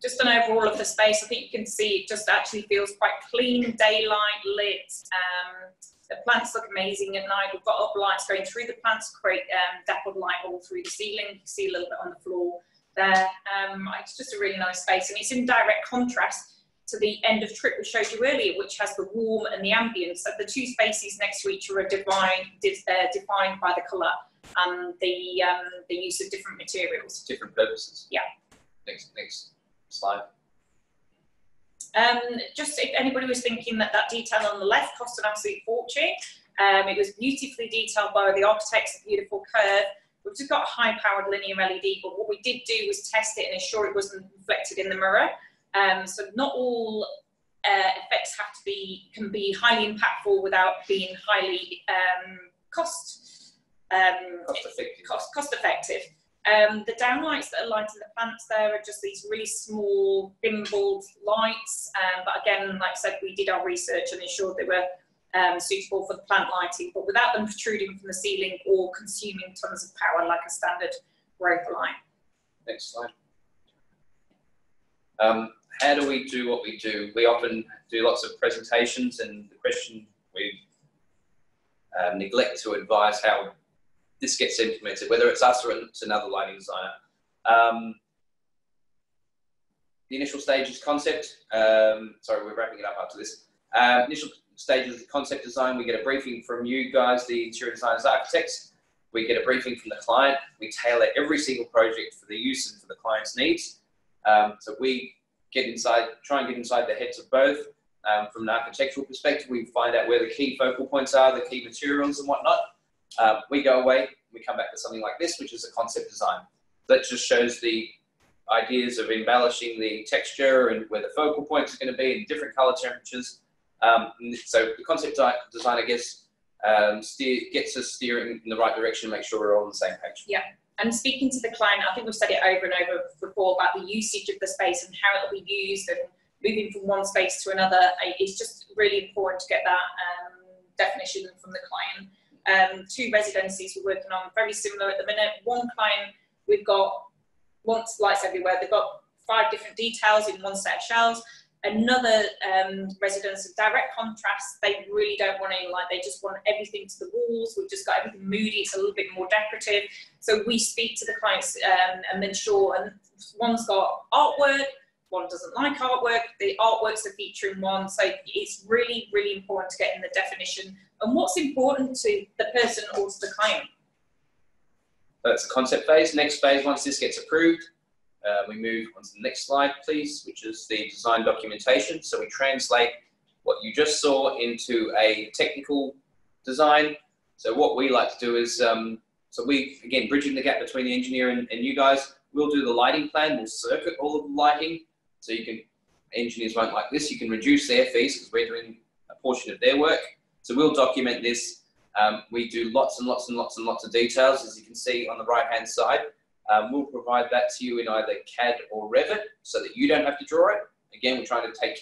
Just an overall of the space, I think you can see it just actually feels quite clean, daylight lit. Um, the plants look amazing at night. We've got up lights going through the plants, create um, dappled light all through the ceiling. You can see a little bit on the floor there. Um, it's just a really nice space and it's in direct contrast to the end of trip we showed you earlier, which has the warm and the ambient. So the two spaces next to each other are defined, uh, defined by the colour and the, um, the use of different materials. Different purposes. Yeah. Next, next slide. Um, just if anybody was thinking that that detail on the left cost an absolute fortune, um, it was beautifully detailed by the architects, a beautiful curve. We've just got a high-powered linear LED, but what we did do was test it and ensure it wasn't reflected in the mirror. Um, so not all uh, effects have to be can be highly impactful without being highly um, cost um, cost effective. Cost, cost effective. Um, the downlights that are lighting the plants there are just these really small bimbled lights. Um, but again, like I said, we did our research and ensured they were um, suitable for the plant lighting, but without them protruding from the ceiling or consuming tons of power like a standard growth light. Next slide. Um, how do we do what we do? We often do lots of presentations, and the question we um, neglect to advise how this gets implemented, whether it's us or it's another lighting designer. Um, the initial stage is concept. Um, sorry, we're wrapping it up after this. Uh, initial stage is concept design. We get a briefing from you guys, the interior designers, architects. We get a briefing from the client. We tailor every single project for the use and for the client's needs. Um, so we get inside, try and get inside the heads of both. Um, from an architectural perspective, we find out where the key focal points are, the key materials and whatnot. Um, we go away, we come back to something like this, which is a concept design. That just shows the ideas of embellishing the texture and where the focal points are going to be in different color temperatures. Um, so the concept design, I guess, um, steer, gets us steering in the right direction, make sure we're all on the same page. Yeah and speaking to the client, I think we've said it over and over before about the usage of the space and how it'll be used and moving from one space to another. It's just really important to get that um, definition from the client. Um, two residencies we're working on, very similar at the minute. One client, we've got once lights everywhere. They've got five different details in one set of shells another um, residence of direct contrast. They really don't want any light. They just want everything to the walls. We've just got everything moody. It's a little bit more decorative. So we speak to the clients um, and ensure, and one's got artwork, one doesn't like artwork. The artwork's a feature in one. So it's really, really important to get in the definition and what's important to the person or to the client. That's the concept phase. Next phase, once this gets approved, uh, we move on to the next slide, please, which is the design documentation. So we translate what you just saw into a technical design. So what we like to do is, um, so we, again, bridging the gap between the engineer and, and you guys, we'll do the lighting plan, we'll circuit all of the lighting. So you can, engineers won't like this, you can reduce their fees because we're doing a portion of their work. So we'll document this. Um, we do lots and lots and lots and lots of details, as you can see on the right-hand side. Um, we'll provide that to you in either CAD or Revit so that you don't have to draw it. Again, we're trying to take,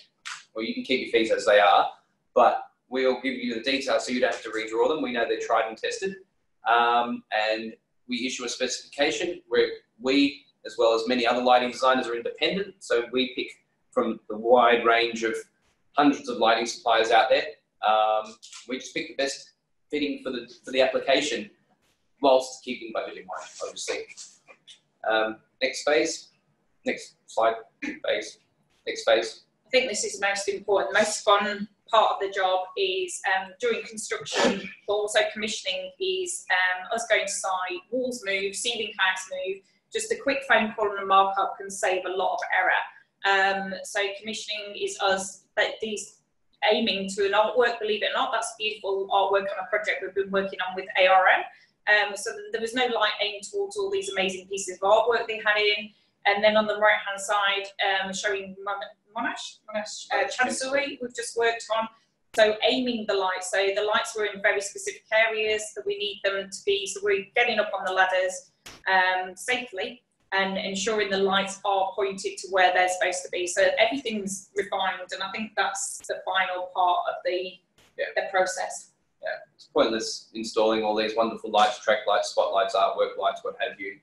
well, you can keep your fees as they are, but we'll give you the details so you don't have to redraw them. We know they're tried and tested. Um, and we issue a specification where we as well as many other lighting designers, are independent. So we pick from the wide range of hundreds of lighting suppliers out there. Um, we just pick the best fitting for the for the application, whilst keeping budget in mind, obviously. Um, next phase, next slide, phase, next phase. I think this is the most important. Most fun part of the job is um, during construction, but also commissioning is um, us going to site, walls move, ceiling heights move. Just a quick phone call and a markup can save a lot of error. Um, so commissioning is us that these aiming to an artwork, believe it or not. That's beautiful artwork on a project we've been working on with ARM. Um, so there was no light aimed towards all these amazing pieces of artwork they had in. And then on the right hand side, um, showing Monash, Monash uh, Chancery we've just worked on. So aiming the lights, so the lights were in very specific areas that we need them to be. So we're getting up on the ladders um, safely and ensuring the lights are pointed to where they're supposed to be. So everything's refined, and I think that's the final part of the, yeah. the process. Yeah, it's pointless installing all these wonderful lights, track lights, spotlights, artwork lights, what have you.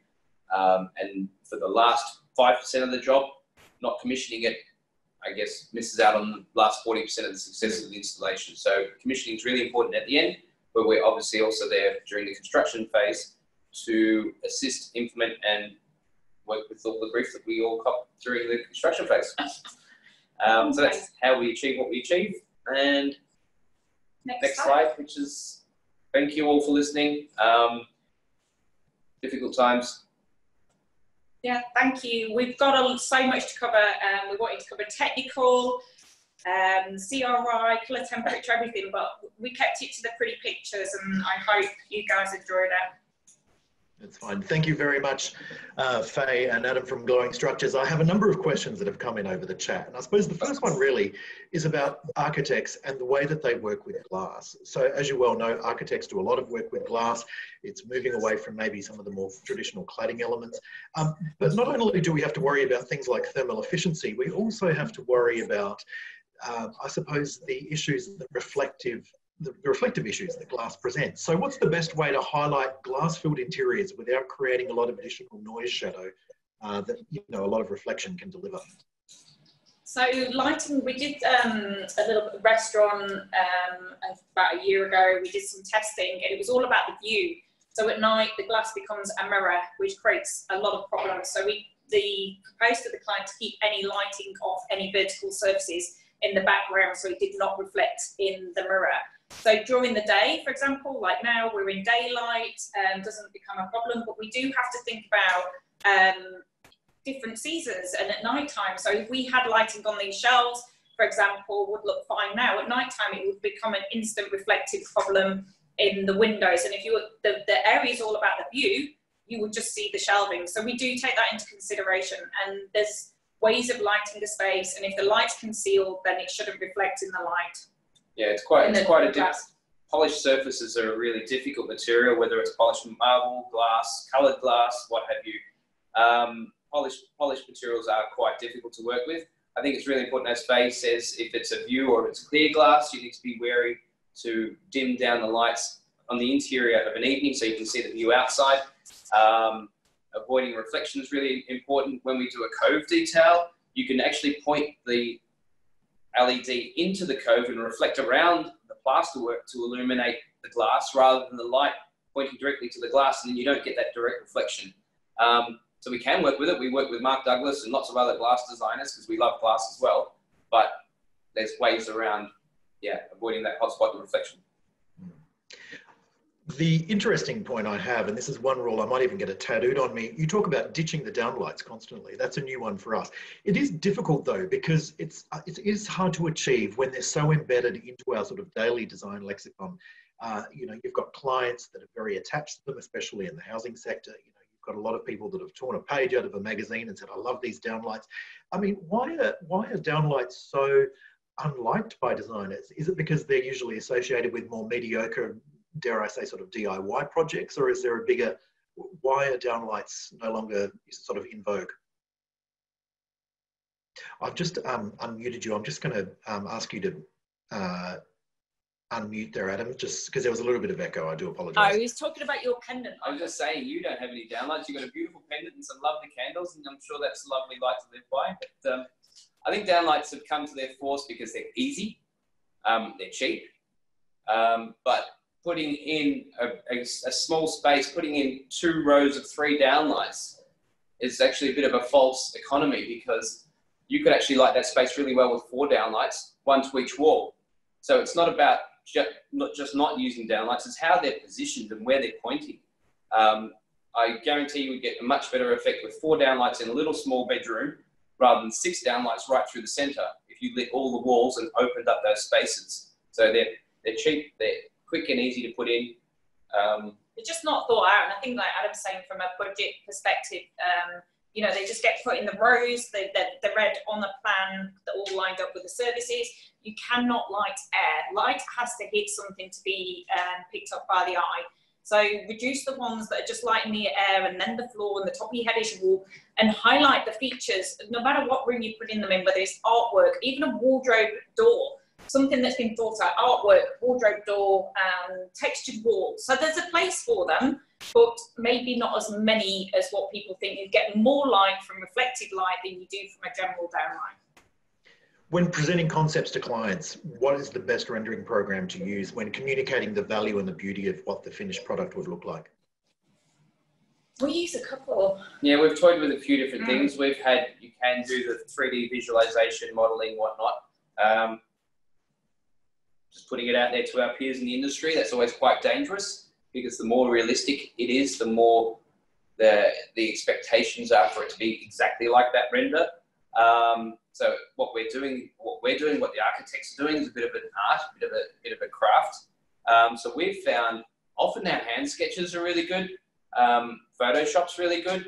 Um, and for the last 5% of the job, not commissioning it, I guess, misses out on the last 40% of the success of the installation. So commissioning is really important at the end, but we're obviously also there during the construction phase to assist, implement, and work with all the briefs that we all cop during the construction phase. Um, so that's how we achieve what we achieve. And next, next slide. slide. which is thank you all for listening. Um, difficult times. Yeah, thank you. We've got a, so much to cover. Um, we wanted to cover technical, um, CRI, colour temperature, everything, but we kept it to the pretty pictures and I hope you guys enjoyed it. That's fine. Thank you very much, uh, Fay and Adam from Glowing Structures. I have a number of questions that have come in over the chat. And I suppose the first one really is about architects and the way that they work with glass. So as you well know, architects do a lot of work with glass. It's moving away from maybe some of the more traditional cladding elements. Um, but not only do we have to worry about things like thermal efficiency, we also have to worry about uh, I suppose the issues that reflective the, reflective issues that glass presents. So what's the best way to highlight glass-filled interiors without creating a lot of additional noise shadow uh, that you know a lot of reflection can deliver? So lighting, we did um, a little restaurant um, about a year ago. We did some testing, and it was all about the view. So at night, the glass becomes a mirror, which creates a lot of problems. So we the proposed to the client to keep any lighting off any vertical surfaces in the background, so it did not reflect in the mirror. So during the day, for example, like now we're in daylight, um, doesn't become a problem, but we do have to think about um, different seasons and at night time. So if we had lighting on these shelves, for example, would look fine now. At night time, it would become an instant reflective problem in the windows. And if you the, the area is all about the view, you would just see the shelving. So we do take that into consideration. And there's ways of lighting the space. And if the light's concealed, then it shouldn't reflect in the light. Yeah, it's quite it's quite a different. Polished surfaces are a really difficult material, whether it's polished marble, glass, coloured glass, what have you. Um, polished polished materials are quite difficult to work with. I think it's really important, as Fay says, if it's a view or if it's clear glass, you need to be wary to dim down the lights on the interior of an evening so you can see the view outside. Um, avoiding reflection is really important. When we do a cove detail, you can actually point the LED into the cove and reflect around the plasterwork to illuminate the glass rather than the light pointing directly to the glass and then you don't get that direct reflection. Um, so we can work with it. We work with Mark Douglass and lots of other glass designers because we love glass as well. But there's ways around, yeah, avoiding that hotspot reflection. The interesting point I have, and this is one rule I might even get it tattooed on me, you talk about ditching the downlights constantly. That's a new one for us. It is difficult though, because it's, it is hard to achieve when they're so embedded into our sort of daily design lexicon. Uh, you know, you've got clients that are very attached to them, especially in the housing sector. You know, you've got a lot of people that have torn a page out of a magazine and said, I love these downlights. I mean, why are, why are downlights so unliked by designers? Is it because they're usually associated with more mediocre dare I say, sort of DIY projects, or is there a bigger, why are downlights no longer sort of in vogue? I've just um, unmuted you. I'm just going to um, ask you to uh, unmute there, Adam, just because there was a little bit of echo. I do apologise. I apologise. was talking about your pendant. I was just saying, you don't have any downlights. You've got a beautiful pendant and some lovely candles, and I'm sure that's a lovely light to live by. But um, I think downlights have come to their force because they're easy, um, they're cheap, um, but putting in a, a, a small space, putting in two rows of three downlights is actually a bit of a false economy because you could actually light that space really well with four downlights, one to each wall. So it's not about ju- not just not using downlights; it's how they're positioned and where they're pointing. Um, I guarantee you would get a much better effect with four downlights in a little small bedroom rather than six downlights right through the centre if you lit all the walls and opened up those spaces. So they're they're cheap, they're quick and easy to put in. Um, They're just not thought out. And I think, like Adam's saying, from a budget perspective, um, you know, they just get put in the rows, they, they're, read on the plan, they're all lined up with the services. You cannot light air. Light has to hit something to be um, picked up by the eye. So reduce the ones that are just lighting the air and then the floor and the top of your head is your wall and highlight the features, no matter what room you put in them in, whether it's artwork, even a wardrobe door, something that's been thought out, artwork, wardrobe door, um, textured walls. So there's a place for them, but maybe not as many as what people think. You get more light from reflected light than you do from a general downlight. When presenting concepts to clients, what is the best rendering program to use when communicating the value and the beauty of what the finished product would look like? We use a couple. yeah, we've toyed with a few different Mm. things. We've had you can do the 3D visualization, modeling, whatnot. Um, just putting it out there to our peers in the industry, that's always quite dangerous because the more realistic it is, the more the the expectations are for it to be exactly like that render. Um, so what we're doing, what we're doing, what the architects are doing is a bit of an art, a bit of a bit of a craft. Um, so we've found often our hand sketches are really good. Um, Photoshop's really good.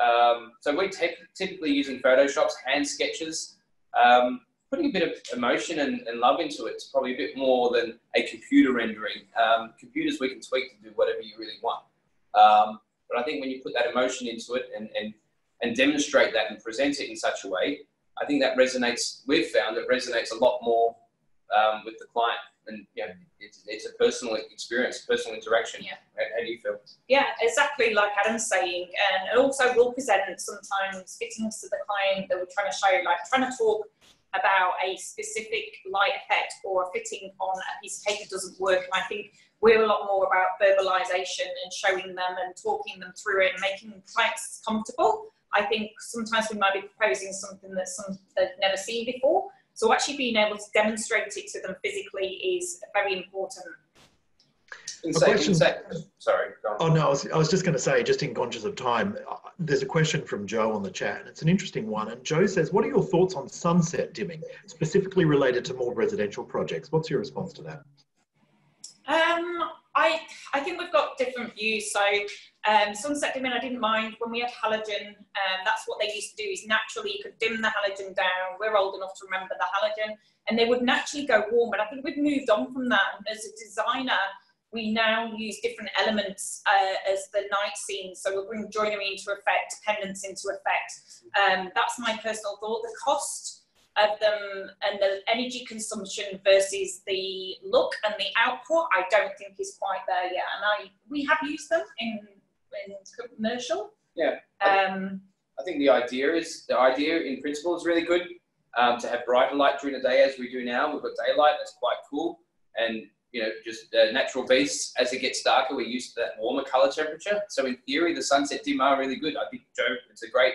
Um, so we're typ- typically using Photoshop's hand sketches. Um, putting a bit of emotion and, and love into it is probably a bit more than a computer rendering. Um, computers we can tweak to do whatever you really want. Um, but I think when you put that emotion into it and, and, and demonstrate that and present it in such a way, I think that resonates, we've found it resonates a lot more um, with the client. And you know, it's, it's a personal experience, personal interaction. Yeah. How, how do you feel? Yeah, exactly like Adam's saying. And it also will present sometimes fittings to the client that we're trying to show, like trying to talk about a specific light effect or a fitting on a piece of paper doesn't work. And I think we're a lot more about verbalization and showing them and talking them through it and making clients comfortable. I think sometimes we might be proposing something that some they've never seen before. So actually being able to demonstrate it to them physically is very important. In A say- question- say- sorry. Oh no, I was, I was just going to say, just in conscious of time, uh, there's a question from Joe on the chat, and it's an interesting one. And Joe says, "What are your thoughts on sunset dimming, specifically related to more residential projects?" What's your response to that? Um, I I think we've got different views. So um, sunset dimming, I didn't mind when we had halogen. Um, that's what they used to do. Is naturally you could dim the halogen down. We're old enough to remember the halogen, and they would naturally go warm. And I think we've moved on from that. And as a designer, we now use different elements uh, as the night scene. So we'll bring joinery into effect, pendants into effect. Um, that's my personal thought. The cost of them and the energy consumption versus the look and the output, I don't think is quite there yet. And I we have used them in in commercial. Yeah. Um, I think the idea is the idea in principle is really good. Um, to have brighter light during the day as we do now, we've got daylight. That's quite cool. And you know, just uh, natural beasts. As it gets darker, we're used to that warmer color temperature. So in theory, the sunset dim are really good. I think Joe, it's a great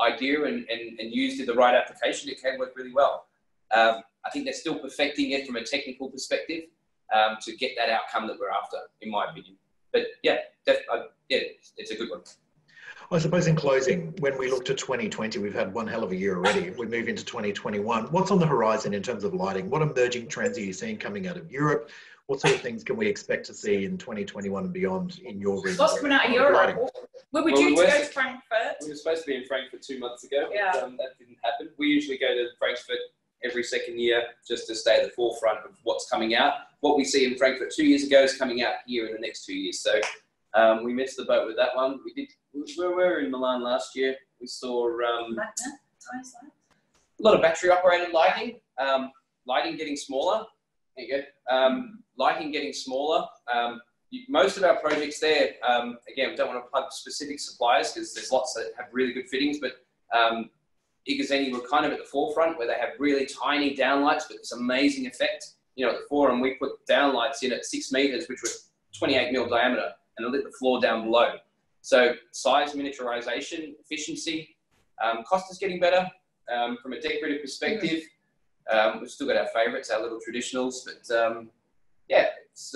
idea, and, and, and used in the right application, it can work really well. Um, I think they're still perfecting it from a technical perspective um, to get that outcome that we're after, in my opinion. But yeah, def- uh, yeah, it's a good one. I suppose in closing, when we look to 2020, we've had one hell of a year already. We move into 2021. What's on the horizon in terms of lighting? What emerging trends are you seeing coming out of Europe? What sort of things can we expect to see in 2021 and beyond in your region? what's coming out of on Europe? lighting? We were Well, due we to go to Frankfurt. We were supposed to be in Frankfurt two months ago, Yeah. but um, that didn't happen. We usually go to Frankfurt every second year just to stay at the forefront of what's coming out. What we see in Frankfurt two years ago is coming out here in the next two years. So um, we missed the boat with that one. We did. We were in Milan last year. We saw um, Magna, nice light. a lot of battery operated lighting, um, lighting getting smaller. There you go. Um, liking getting smaller. Um, most of our projects there, um, again, we don't want to plug specific suppliers because there's lots that have really good fittings, but um, iGuzzini were kind of at the forefront where they have really tiny downlights but this amazing effect. You know, at the forum, we put downlights in at six meters, which were 28 mil diameter, and it lit the floor down below. So size miniaturization, efficiency, um, cost is getting better um, from a decorative perspective. Um, we've still got our favourites, our little traditionals, but um, yeah,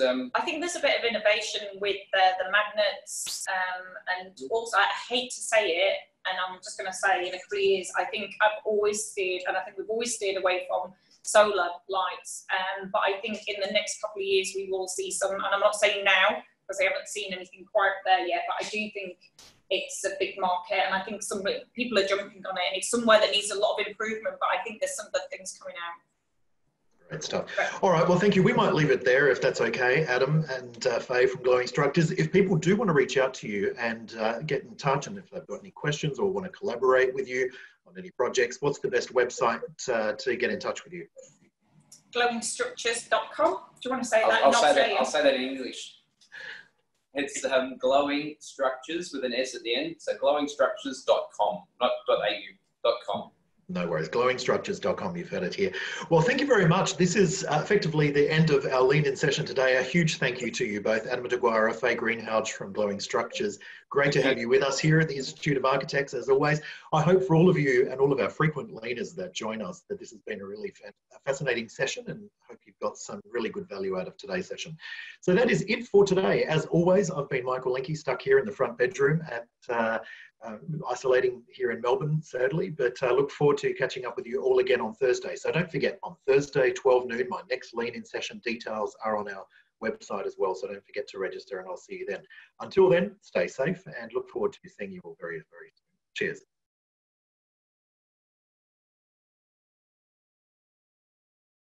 um, I think there's a bit of innovation with the, the magnets, um, and also I hate to say it, and I'm just going to say in a couple of years, I think I've always steered, and I think we've always steered away from solar lights. Um, but I think in the next couple of years we will see some, and I'm not saying now because I haven't seen anything quite there yet, but I do think it's a big market, and I think some people are jumping on it, and it's somewhere that needs a lot of improvement. But I think there's some good things coming out. Great stuff. All right, well, thank you. We might leave it there if that's okay, Adam and uh, Fay from Glowing Structures. If people do want to reach out to you and uh, get in touch, and if they've got any questions or want to collaborate with you on any projects, what's the best website uh, to get in touch with you? glowingstructures.com. Do you want to say that? I'll, I'll say that. I'll say that in English. It's um, glowing structures with an S at the end. So glowingstructures.com, not .au. No worries. Glowingstructures.com, you've heard it here. Well, thank you very much. This is uh, effectively the end of our lean in session today. A huge thank you to you both, Adam DeGuara, Fay Greenhalgh from Glowing Structures. Great to have you with us here at the Institute of Architects, as always. I hope for all of you and all of our frequent leaners that join us that this has been a really fascinating session and hope you've got some really good value out of today's session. So that is it for today. As always, I've been Michael Linky, stuck here in the front bedroom at uh, um, isolating here in Melbourne, sadly, but uh, look forward to catching up with you all again on Thursday. So don't forget, on Thursday, 12 noon, my next lean in session details are on our website as well. So don't forget to register and I'll see you then. Until then, stay safe and look forward to seeing you all very, very soon. Cheers.